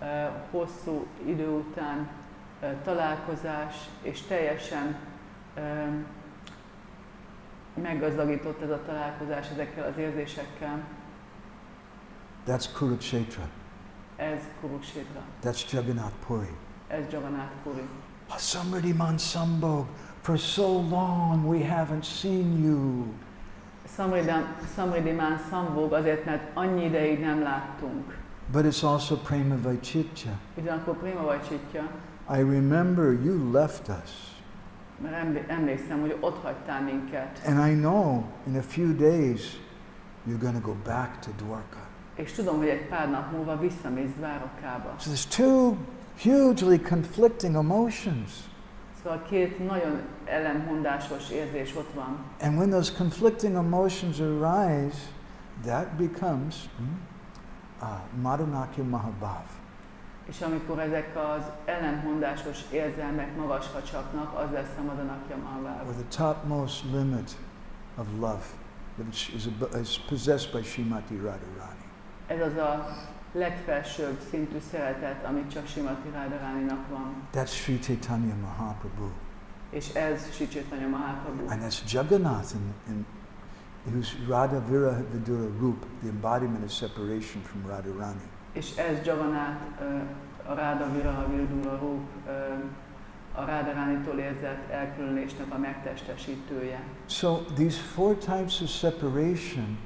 ö, hosszú idő után ö, találkozás, és teljesen ö, meggazdagított ez a találkozás ezekkel az érzésekkel. That's Kurukshetra. Ez Kurukshetra, That's Jagannath Puri. ez Jagannath Puri. Samriddhi Man Sambhog, for so long we haven't seen you. Samridam, Samridimán szambog azért, mert annyi ideig nem láttunk. But it's also prema vaichitya. Ugyanakkor Prima vagy Csitja, I remember you left us. Mert emlé- emlékszem, hogy ott hagytál minket. And I know in a few days you're going to go back to Dwarka. És tudom, hogy egy pár nap múlva visszamész Dvárakába. So there's two hugely conflicting emotions. Szóval két nagyon ellentmondásos érzés ott van. And when those conflicting emotions arise, that becomes hmm, uh, Madhunakya Mahabhav. És amikor ezek az ellentmondásos érzelmek magasra csapnak, az lesz a Mahabharata. or the topmost limit of love that is, is, possessed by Srimati Radharani. Ez az a legfelsőbb szintű szeretet, amit csak Simati Radharaninak van. That's Sri Chaitanya Mahaprabhu. És ez Sri Chaitanya Mahaprabhu. And that's Jagannath, in, in, who's Radha Vira Vidura Rup, the embodiment of separation from Radharani. És ez Jagannath, ö, a Ráda Viraha Virdula Rúp, a Radharánitól érzett elkülönülésnek a megtestesítője. So these four types of separation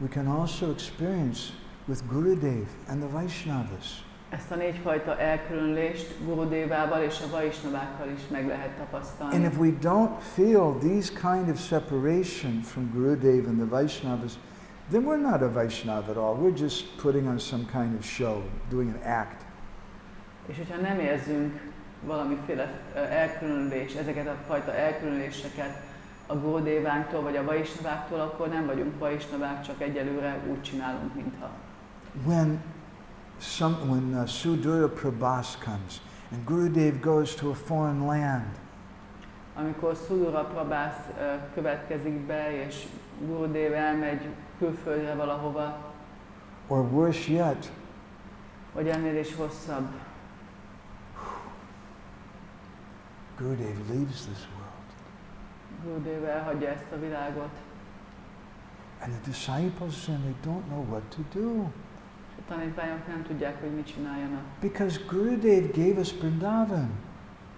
we can also experience with Gurudev and the Vaishnavas. Ezt a négyfajta elkülönülést Gurudévával és a Vaisnavákkal is meg lehet And tapasztalni. if we don't feel these kind of separation from Gurudev and the Vaishnavas, then we're not a Vaishnava at all. We're just putting on some kind of show, doing an act. És hogyha nem érzünk valamiféle elkülönülés, ezeket a fajta elkülönüléseket a Gurudévánktól vagy a Vaisnaváktól, akkor nem vagyunk Vaisnavák, csak egyelőre úgy csinálunk, mintha. When, some, when uh, Sudura Prabhas comes and Gurudev goes to a foreign land, Amikor Szudura Prabász ö, következik be, és Gurudév elmegy külföldre valahova, or worse yet, vagy ennél is hosszabb, Gurudev leaves this world. Gurudév elhagyja ezt a világot, And the disciples and they don't know what to do. a tanítványok nem tudják, hogy mit csináljanak. Because Gurudev gave us Vrindavan.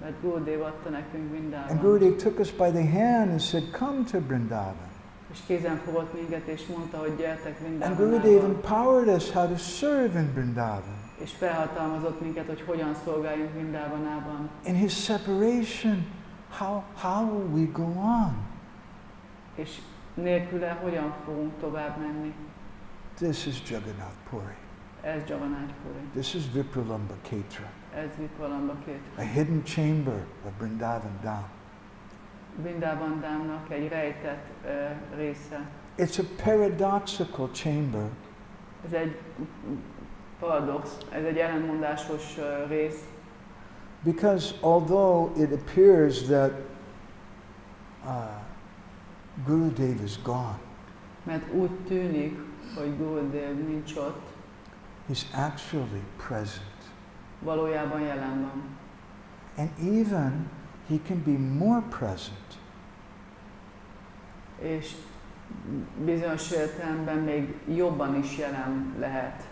Mert Gurudév adta nekünk And. Gurudev took us by the hand and said, Come to Vrindavan. És kézen fogott minket, és mondta, hogy gyertek And Gurudev empowered us how to serve in Vrindavan. És felhatalmazott minket, hogy hogyan szolgáljunk Vindávanában. In his separation, how, how will we go on? És nélküle hogyan fogunk tovább menni. This is Jagannath Puri. Ez Javannágy Puri. This is Vipralamba Ketra, Ez Vitvalamba két. a hidden chamber of Vrindavan Dham. Vindávan Dámnak egy rejtett uh, része. It's a paradoxical chamber Ez egy paradox, ez egy ellentmondásos uh, rész, because although it appears that uh, Gurudev is gone, mert úgy tűnik, hogy Gurudev nincs ott, he's actually present. valójában jelen van. And even he can be more present És bizonyos értelemben még jobban is jelen lehet.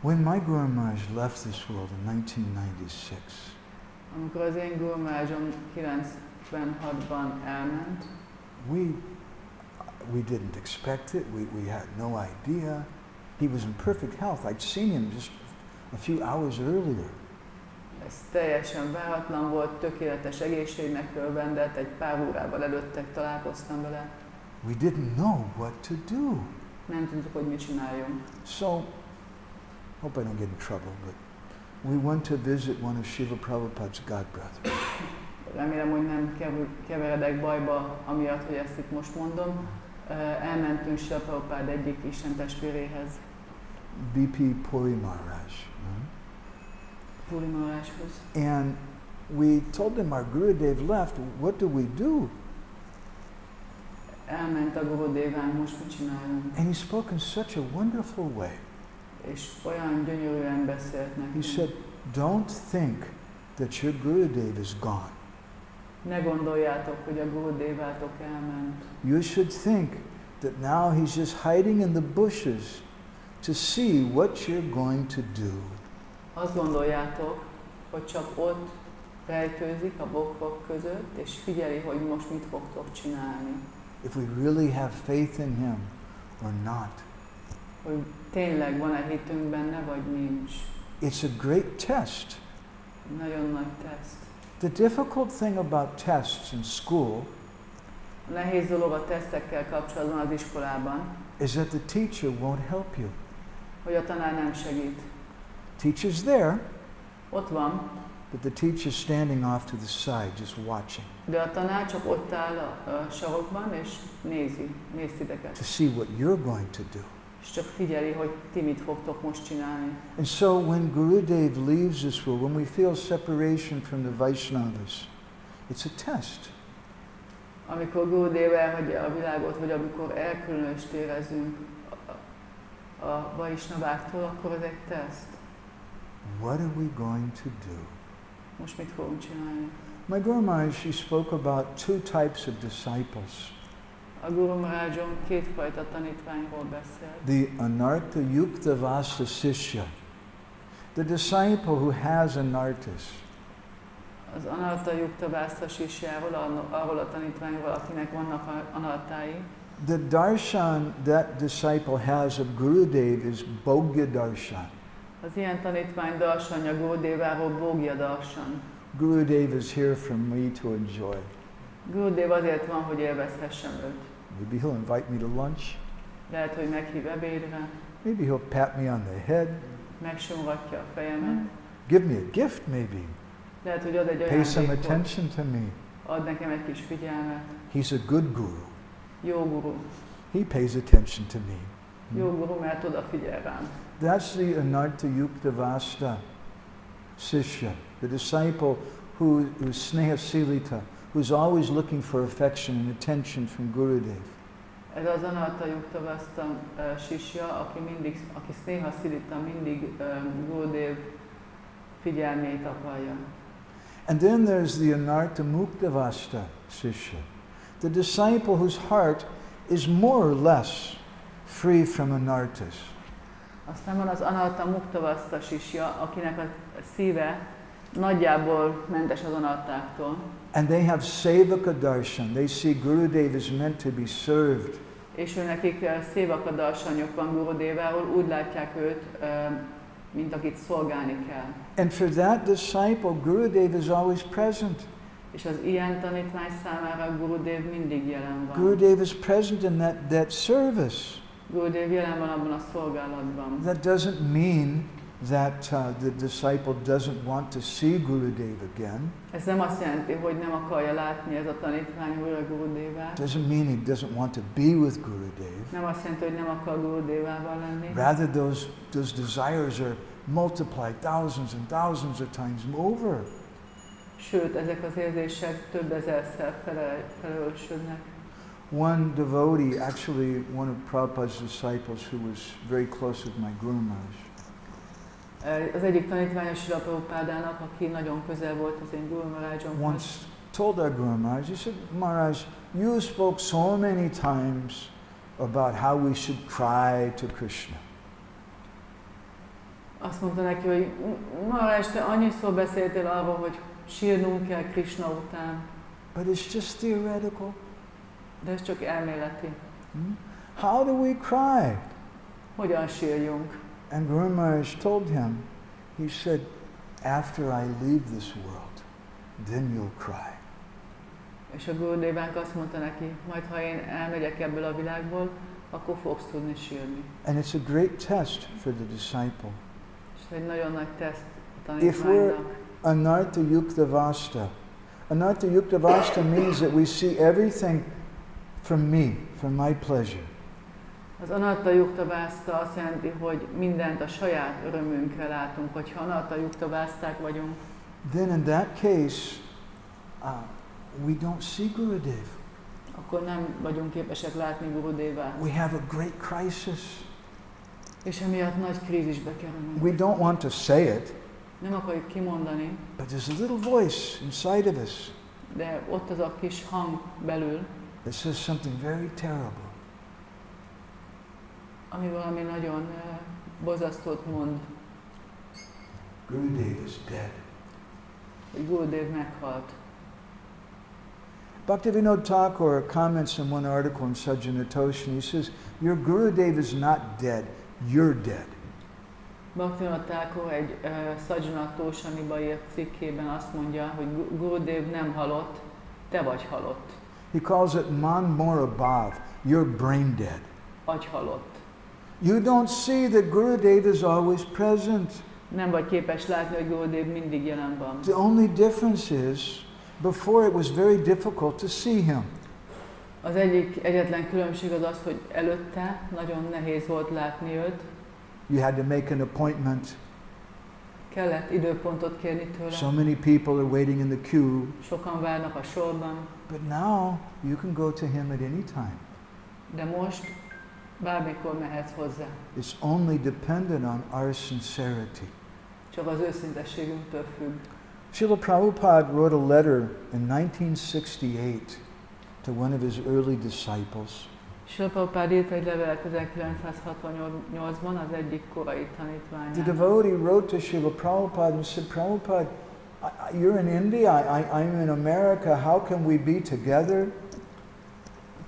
When my Guru Maharaj left this world in 1996, Amikor az én gurmázsom 96-ban elment, we, we didn't expect it. We, we had no idea. He was in perfect health. I'd seen him just a few hours earlier. Ez teljesen váratlan volt, tökéletes egészségnek örvendett, egy pár órával előttek találkoztam vele. We didn't know what to do. Nem tudtuk, hogy mit csináljunk. So, hope I don't get in trouble, but we went to visit one of Shiva Prabhupada's godbrothers. Remélem, hogy nem kev- keveredek bajba, amiatt, hogy ezt itt most mondom. Ö, Elmentünk Sila Prabhupád egyik Isten testvéréhez, BP Puri Maharaj. And we told him our Gurudev left. What do we do? Elment a Gurudéván, most mit csináljunk? And he spoke in such a wonderful way. És olyan gyönyörűen beszélt He said, Don't think that your Gurudev is gone. Ne gondoljátok, hogy a Gurudévátok elment. You should think that now he's just hiding in the bushes to see what you're going to do. Azt gondoljátok, hogy csak ott rejtőzik a bokrok között, és figyeli, hogy most mit fogtok csinálni. if we really have faith in Him or not. hogy tényleg van-e hitünk benne, vagy nincs. It's a great test. Nagyon nagy teszt. The difficult thing about tests in school A nehéz dolog a tesztekkel kapcsolatban az iskolában, is that the teacher won't help you. hogy a tanár nem segít. Teacher's there, Ott van, but the teacher's standing off to the side, just watching de a tanár csak ott áll a, a sarokban, és nézi, néz titeket. to see what you're going to do. És csak figyeli, hogy ti mit fogtok most csinálni. And so when Gurudev leaves this world, when we feel separation from the Vaishnavas, it's a test. Amikor Gurudev elhagyja a világot, vagy amikor elkülönöst érezünk a, a Vaisnaváktól, akkor ez egy teszt. What are we going to do? Most mit fogunk csinálni? My Guru Maharaj, she spoke about two types of disciples. A Guru Maharajom kétfajta tanítványról beszél. The Anartha Yukta Vasta Sishya, the disciple who has Anarthas. Az Anarta Yukta arról a tanítványról, akinek vannak anartái. The darshan that disciple has of Gurudev is Bhogya darshan. Az ilyen tanítvány darsanya Gurudéváról Bógya darsan. Gurudev is here for me to enjoy. Gurudév azért van, hogy élvezhessem őt. Maybe he'll invite me to lunch. Lehet, hogy meghív ebédre, Maybe he'll pat me on the head. megsimogatja a fejemet. Give me a gift, maybe. Lehet, hogy ad egy Pay some attention to me. ad nekem egy kis figyelmet. He's a good guru. Jó guru, He pays attention to me. jó guru, mert odafigyel rám. That's the Anartha Yukta Vasta Sishya, the disciple who, who's Sneha Silita, who's always looking for affection and attention from Gurudev. Ez az Anarta Yukta Vasta uh, sisja, aki mindig, aki Sneha Szilita mindig um, Gurudev figyelmét akarja. And then there's the Anartha Mukta Vasta Sishya, the disciple whose heart is more or less free from anarthas. Aztán van az Anarta Muktavaszta sisja, akinek a szíve nagyjából mentes az anartáktól, And they have Sevaka Darshan. They see Gurudev is meant to be served. és ő nekik eh, szévaka darsanyok van Gurudéváról, úgy látják őt, eh, mint akit szolgálni kell. And for that disciple, Gurudev is always present. És az ilyen tanítvány számára Gurudev mindig jelen van. Gurudev is present in that, that service. That doesn't mean that uh, the disciple doesn't want to see Gurudev again. Ez nem azt jelenti, hogy nem akarja látni ez a tanítvány újra Gurudévát. Doesn't mean he doesn't want to be with Gurudev. Nem azt jelenti, hogy nem akar Gurudévával lenni. Rather, those, those desires are multiplied thousands and thousands of times over. Sőt, ezek az érzések több ezerszer fele, felelősödnek. One devotee, actually one of Prabhupada's disciples who was very close with my Guru Maharaj, eh, Az egyik Sila Prabhupádának, aki nagyon közel volt az én Guru Maharajomhoz, once told our Guru Maharaj, he said, Maharaj, you spoke so many times about how we should cry to Krishna. azt mondta neki, hogy Maharaj, te annyiszor beszéltél arról, hogy sírnunk kell Krishna után, But it's just theoretical. De ez csak elméleti. Hmm? How do we cry? Hogyan sírjunk? And Guru Maharaj told him, he said, after I leave this world, then you'll cry. És a azt mondta neki, majd ha én elmegyek ebből a világból, akkor fogsz tudni sírni. And it's a great test for the disciple. És egy nagyon nagy teszt a If we're-. Anartha Yukta Vasta. Anartha Yukta Vasta means that we see everything from me, from my pleasure. Az anatta yukta vászta azt jelenti, hogy mindent a saját örömünkre látunk, hogyha anatta yukta vászták vagyunk, Then in that case, uh, we don't see Gurudev. akkor nem vagyunk képesek látni Gurudévát. We have a great crisis. És emiatt nagy krízisbe kerülünk. We don't want to say it, Nem akarjuk kimondani, but there's a little voice inside of us de ott az a kis hang belül, that says something very terrible. ami valami nagyon uh, bozasztót mond, Gurudev is dead. Gurudev meghalt. Bhaktivinoda Thakur comments in one article in Sajjana Toshan. He says, Your Gurudev is not dead, you're dead. Bhaktivinoda Thakur egy uh, Sajjana Tosaniba írt cikkében azt mondja, hogy Gu- Gurudev nem halott, te vagy halott, He calls it Man Morabhav, you're brain dead. agyhalott. You don't see that Gurudev is always present. Nem vagy képes látni, hogy Gurudev mindig jelen van. The only difference is, before it was very difficult to see him. Az egyik egyetlen különbség az az, hogy előtte nagyon nehéz volt látni őt, You had to make an appointment. Kellett időpontot kérni tőle, So many people are waiting in the queue. sokan várnak a sorban, But now you can go to him at any time. de most bármikor mehetsz hozzá. It's only dependent on our sincerity. Csak az függ. Srila Prabhupada wrote a letter in 1968 to one of his early disciples. Sila Prabhupád írt egy levelet 1968-ban az egyik korai The tanítványának. devotee wrote to Srila Prabhupada and said, Prabhupada, you're in India, I, I'm in America, how can we be together?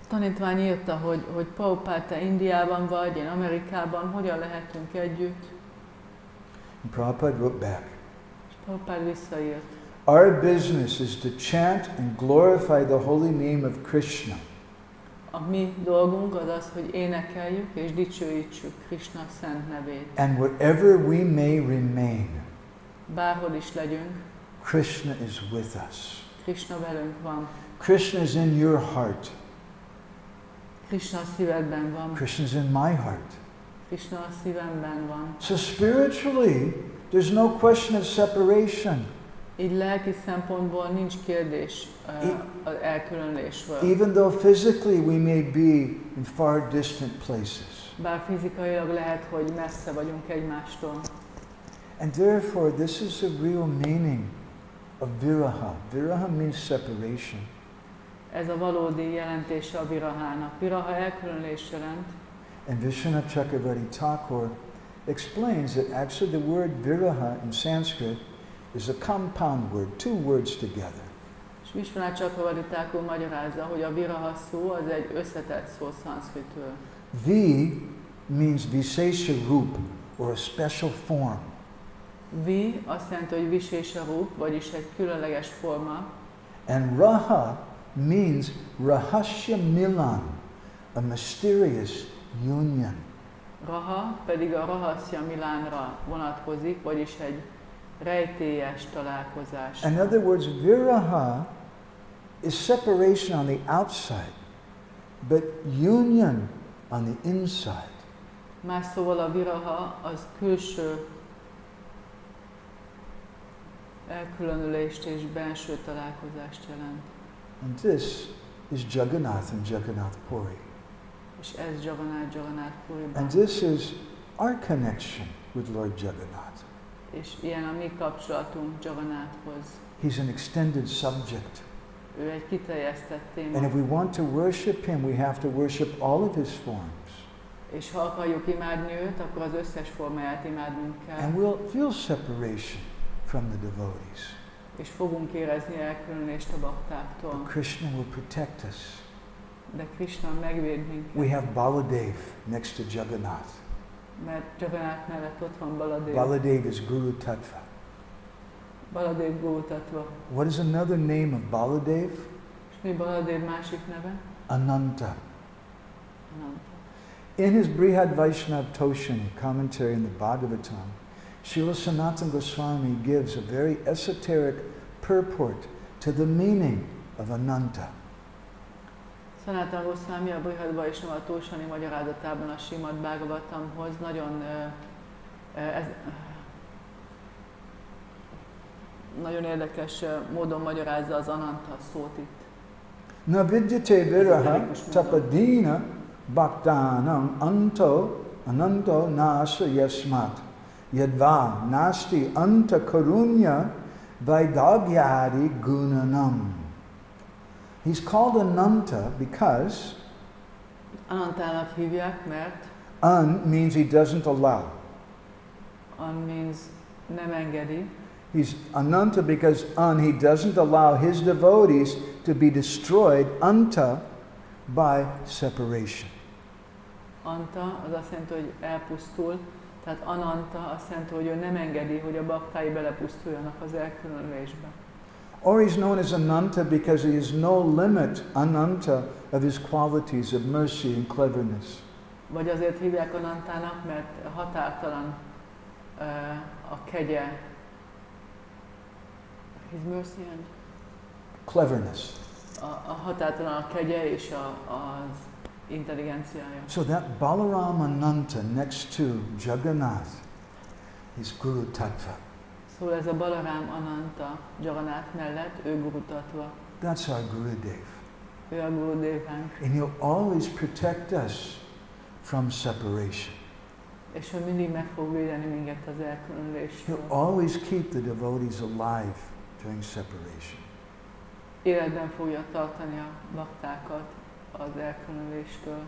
Tanítvány írta, hogy, hogy Prabhupád, te Indiában vagy, én Amerikában, hogyan lehetünk együtt? And Prabhupada wrote back, És Prabhupád visszaírt. Our business is to chant and glorify the holy name of Krishna. A mi dolgunk az az, hogy énekeljük és dicsőítsük Krishna szent nevét. And wherever we may remain, Bárhol is legyünk, Krishna is with us. Krishna velünk van. Krishna is in your heart. Krishna szívedben van. Krishna is in my heart. Krishna a szívemben van. So spiritually, there's no question of separation. Így lelki szempontból nincs kérdés uh, I- az elkülönülésről. Even though physically we may be in far distant places. Bár fizikailag lehet, hogy messze vagyunk egymástól. And therefore, this is the real meaning of viraha. Viraha means separation. Ez a valódi jelentése a virahának. Viraha elkülönülés jelent, And Vishwanath Chakravarti Thakur explains that actually the word viraha in Sanskrit is a compound word, two words together. és Visvanát Csakravadi Thakur magyarázza, hogy a viraha szó az egy összetett szó szanszkritül. Vi means Visesha Rup, or a special form. Vi azt jelenti, hogy visésa rúp, vagyis egy különleges forma, And Raha means Rahasya Milan, a mysterious union. Raha pedig a Rahasya Milánra vonatkozik, vagyis egy rejtélyes találkozás. In other words, Viraha is separation on the outside, but union on the inside. Más szóval a viraha az külső elkülönülést és belső találkozást jelent. And this is Jagannath and Jagannath Puri. És ez Jagannath Jagannath Puriban. And this is our connection with Lord Jagannath. És ilyen a mi kapcsolatunk Jagannathhoz. He's an extended subject. Ő egy kiterjesztett téma. And if we want to worship him, we have to worship all of his forms. És ha akarjuk imádni őt, akkor az összes formáját imádnunk kell. And we'll feel separation from the devotees. És fogunk érezni elkülönülést a baktáktól. But Krishna will protect us. De Krishna megvéd minket. We have Baladev next to Jagannath. Mert Jagannath mellett ott van Baladev. Baladev is Guru Tattva. Baladev Gótatva. What is another name of Baladev? És mi Baladev másik neve? Ananta. Ananta. In his Brihad Vaishnav Toshani commentary in the Bhagavatam, Srila Sanatana Goswami gives a very esoteric purport to the meaning of Ananta. Sanatan Goswami a Brihad Vaisnava Tósani magyarázatában a Simad Bhagavatamhoz nagyon ez, nagyon érdekes módon magyarázza az Ananta szót itt. Na vidyate viraha tapadina bhaktanam anto ananto nasa yasmat yadva nasti anta karunya vaidagyadi gunanam. He's called Ananta because Anantának hívják, mert un means he doesn't allow. an means nem engedi, He's Ananta because un, he doesn't allow his devotees to be destroyed anta by separation. Anta az azt jelenti, hogy elpusztul, tehát Ananta azt jelenti, hogy ő nem engedi, hogy a baktái belepusztuljanak az elkülönülésbe. Or he's known as Ananta because he has no limit, Ananta, of his qualities of mercy and cleverness. Vagy azért hívják Anantának, mert határtalan uh, a kegye, his mercy and Cleverness. a, a határtalan a kegye és a, az intelligenciája. So that Balaram Ananta next to Jagannath is Guru Tattva. Szóval ez a Balaram Ananta Jagannath mellett, ő Guru Tattva, That's our Gurudev. ő a Guru Devánk, And he'll always protect us from separation. és ő mindig meg fog védeni minket az He'll elkülönüléstől. always keep the devotees alive during separation. Életben fogja tartani a baktákat az elkülönüléstől.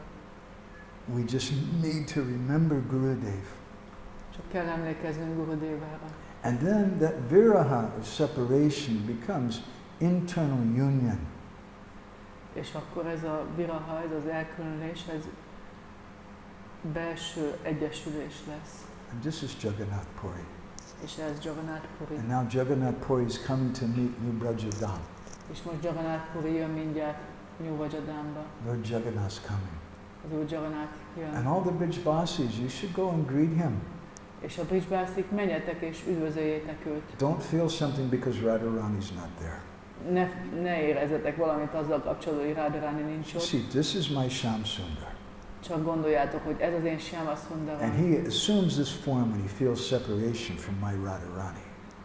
We just need to remember Gurudev. Csak kell emlékeznünk Guru Devára. And then that viraha of separation becomes internal union. És akkor ez a viraha, ez az elkülönülés, ez belső egyesülés lesz. And this is Jagannath Puri. És ez Jagannath Puri. And now Jagannath Puri is coming to meet New Brajadam. És most Jagannath Puri jön mindjárt Nyúvajadámba. Lord Jagannath's coming. Az úr Jagannath jön. And all the Brijbasis, you should go and greet him. És a Brisbászik, menjetek és üdvözöljétek őt. Don't feel something because Radharani's not there. Ne, ne érezzetek valamit azzal kapcsolatban, hogy Radharani nincs ott. See, this is my Sham Sundar. Csak gondoljátok, hogy ez az én Syama And he assumes this form when he feels separation from my Radharani.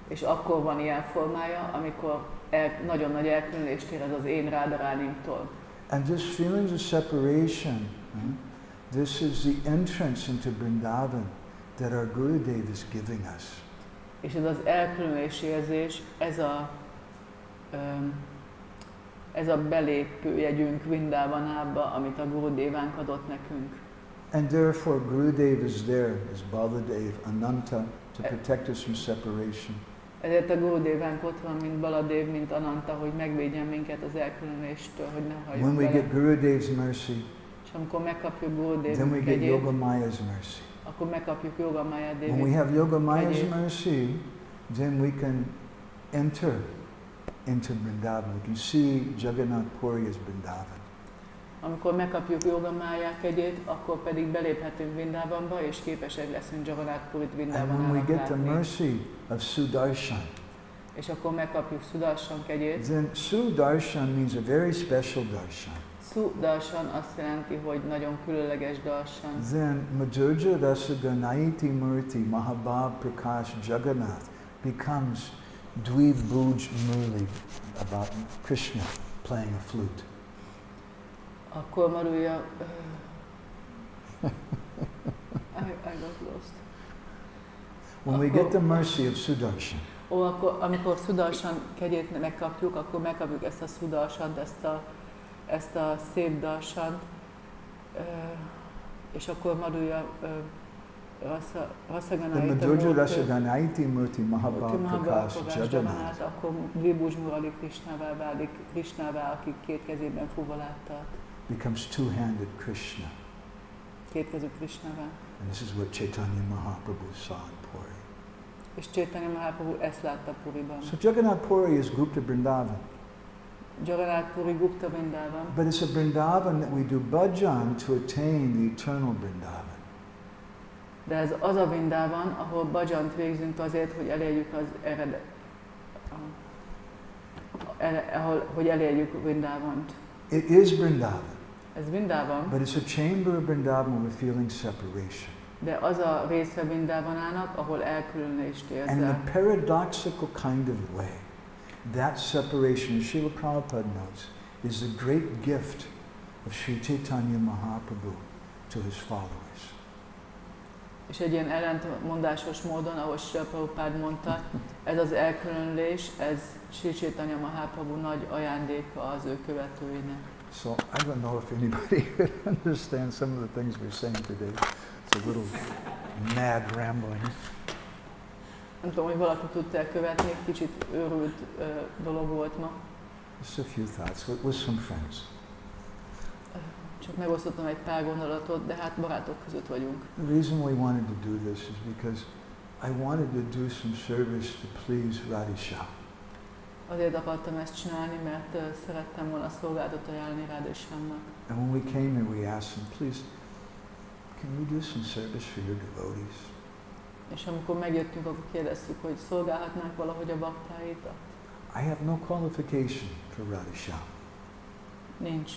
És akkor van ilyen formája, amikor el, nagyon nagy elkülönést érez az én Radharánimtól. And this feelings of separation, hmm, this is the entrance into Vrindavan that our Gurudev is giving us. És ez az elkülönülés érzés, ez a, öm, ez a belépőjegyünk Vrindávanába, amit a Guru Dévánk adott nekünk. And therefore Gurudev is there as Baladev, Ananta, to protect us from separation. Ezért a Guru Dévánk ott van, mint Baladev, mint Ananta, hogy megvédjen minket az elkülönüléstől, hogy ne When halljunk we bele. get Gurudev's mercy, És amikor megkapjuk Guru then we get Yoga Maya's mercy. Akkor megkapjuk Yoga Maya When we have Yoga Maya's mercy, then we can enter into Vrindavan. We can see Jagannath Puri as Vrindavan. Amikor megkapjuk Yoga Maya kegyét, akkor pedig beléphetünk Vrindávanba, és képesek leszünk Jagannath Purit And when we get the mercy of Sudarshan, És akkor megkapjuk Sudarshan kegyét. then Sudarshan means a very special darshan. Sudarshan azt jelenti, hogy nagyon különleges darshan. Then Madhurja Rasa Ganaiti Murti Mahabhav Prakash Jagannath becomes Dvibhuj Murli about Krishna playing a flute. Akkor Maruja... I, I got lost. When we get the mercy of Sudarshan, Ó, akkor, amikor Sudarshan kegyét megkapjuk, akkor megkapjuk ezt a Sudarsant, ezt a, ezt a szép darsant, ö, és akkor Rasa the Ganaita Madhurja Murti- Prakash Jagannath akkor Vibhuj Murali Krishnává válik, Krishnává, aki két kezében fuvalát tart. becomes two-handed Krishna. Két kezű Krishnává. And this is what Chaitanya Mahaprabhu saw in Puri. És Chaitanya Mahaprabhu ezt látta Puriban. So Jagannath Puri is Gupta Vrindavan. Jagannath Gupta Vrindavan. But it's a Vrindavan that we do bhajan to attain the eternal Vrindavan. De ez az a Vrindavan, ahol bajant végzünk azért, hogy elérjük az eredet, el, ahol, hogy elérjük Vrindavant. It is Vrindavan, Ez Vrindavan, but it's a chamber of Vrindavan where we're feeling separation. de az a része Vrindavanának, ahol elkülönést And in érzel. a paradoxical kind of way, that separation, Srila Prabhupada notes, is the great gift of Sri Chaitanya Mahaprabhu to his followers. És egy ilyen ellentmondásos módon, ahogy Sri Prabhupád mondta, ez az elkülönülés, ez Sri Chaitanya Mahaprabhu nagy ajándéka az ő követőinek. So I don't know if anybody could understand some of the things we're saying today. It's a little mad rambling. Nem tudom, hogy valaki tudta követni, kicsit őrült ö, dolog volt ma. Just a few thoughts with, some friends. Csak megosztottam egy pár gondolatot, de hát barátok között vagyunk. The reason we wanted to do this is because I wanted to do some service to please Radhisha. Azért akartam ezt csinálni, mert ö, szerettem volna szolgáltat ajánlani Rádésámnak. And when we came here, we asked him, please, can we do some service for your devotees? És amikor megjöttünk, akkor kérdeztük, hogy szolgálhatnánk valahogy a baktáidat. I have no qualification for Radhisha, Nincs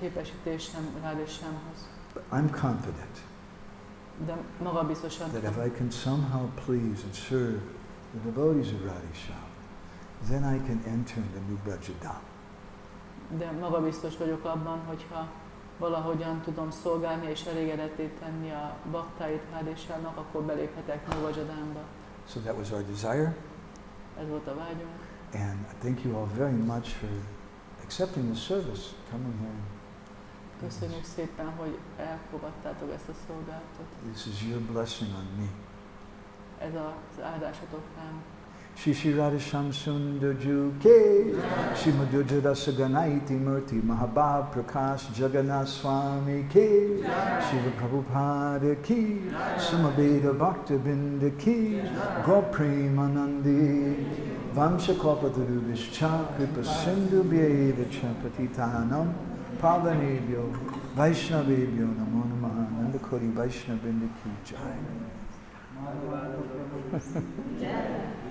képesítésem Rádésámhoz. but I'm confident De magabiztosan that if I can somehow please and serve the devotees of Radhisha, then I can enter into New Brajadam. de magabiztos vagyok abban, hogyha valahogyan tudom szolgálni és elégedetté tenni a baktáit Rádésámnak, akkor beléphetek Novajadánba. So that was our desire, Ez volt a vágyunk. and I thank you all very much for accepting the service, coming here. Köszönjük szépen, hogy elfogadtátok ezt a szolgálatot. This is your blessing on me. Ez az áldásatok rám. Shri Shri Radhisham Sundar Juke, Shri Madhurja Rasaganaiti Murti Mahabhav Prakash Jagannath Swami Ke, Shiva Prabhupada Ki, Samaveda Bhakta Binda Ki, Gopremanandi, Vamsha Kalpataru Vishcha Kripa Sindhu Vyeda Chapatitanam, Pavanebhyo, Vaishnavebhyo Namo Namaha, Nandakori Vaishnavindra Ki Jai.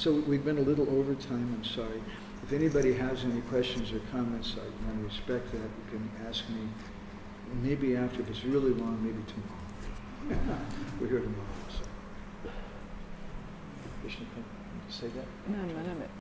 So we've been a little over time, I'm sorry. If anybody has any questions or comments, I want to respect that. You can ask me maybe after, it's really long, maybe tomorrow. We're here tomorrow, so. Krishna, can you say that? Nem, mert nem,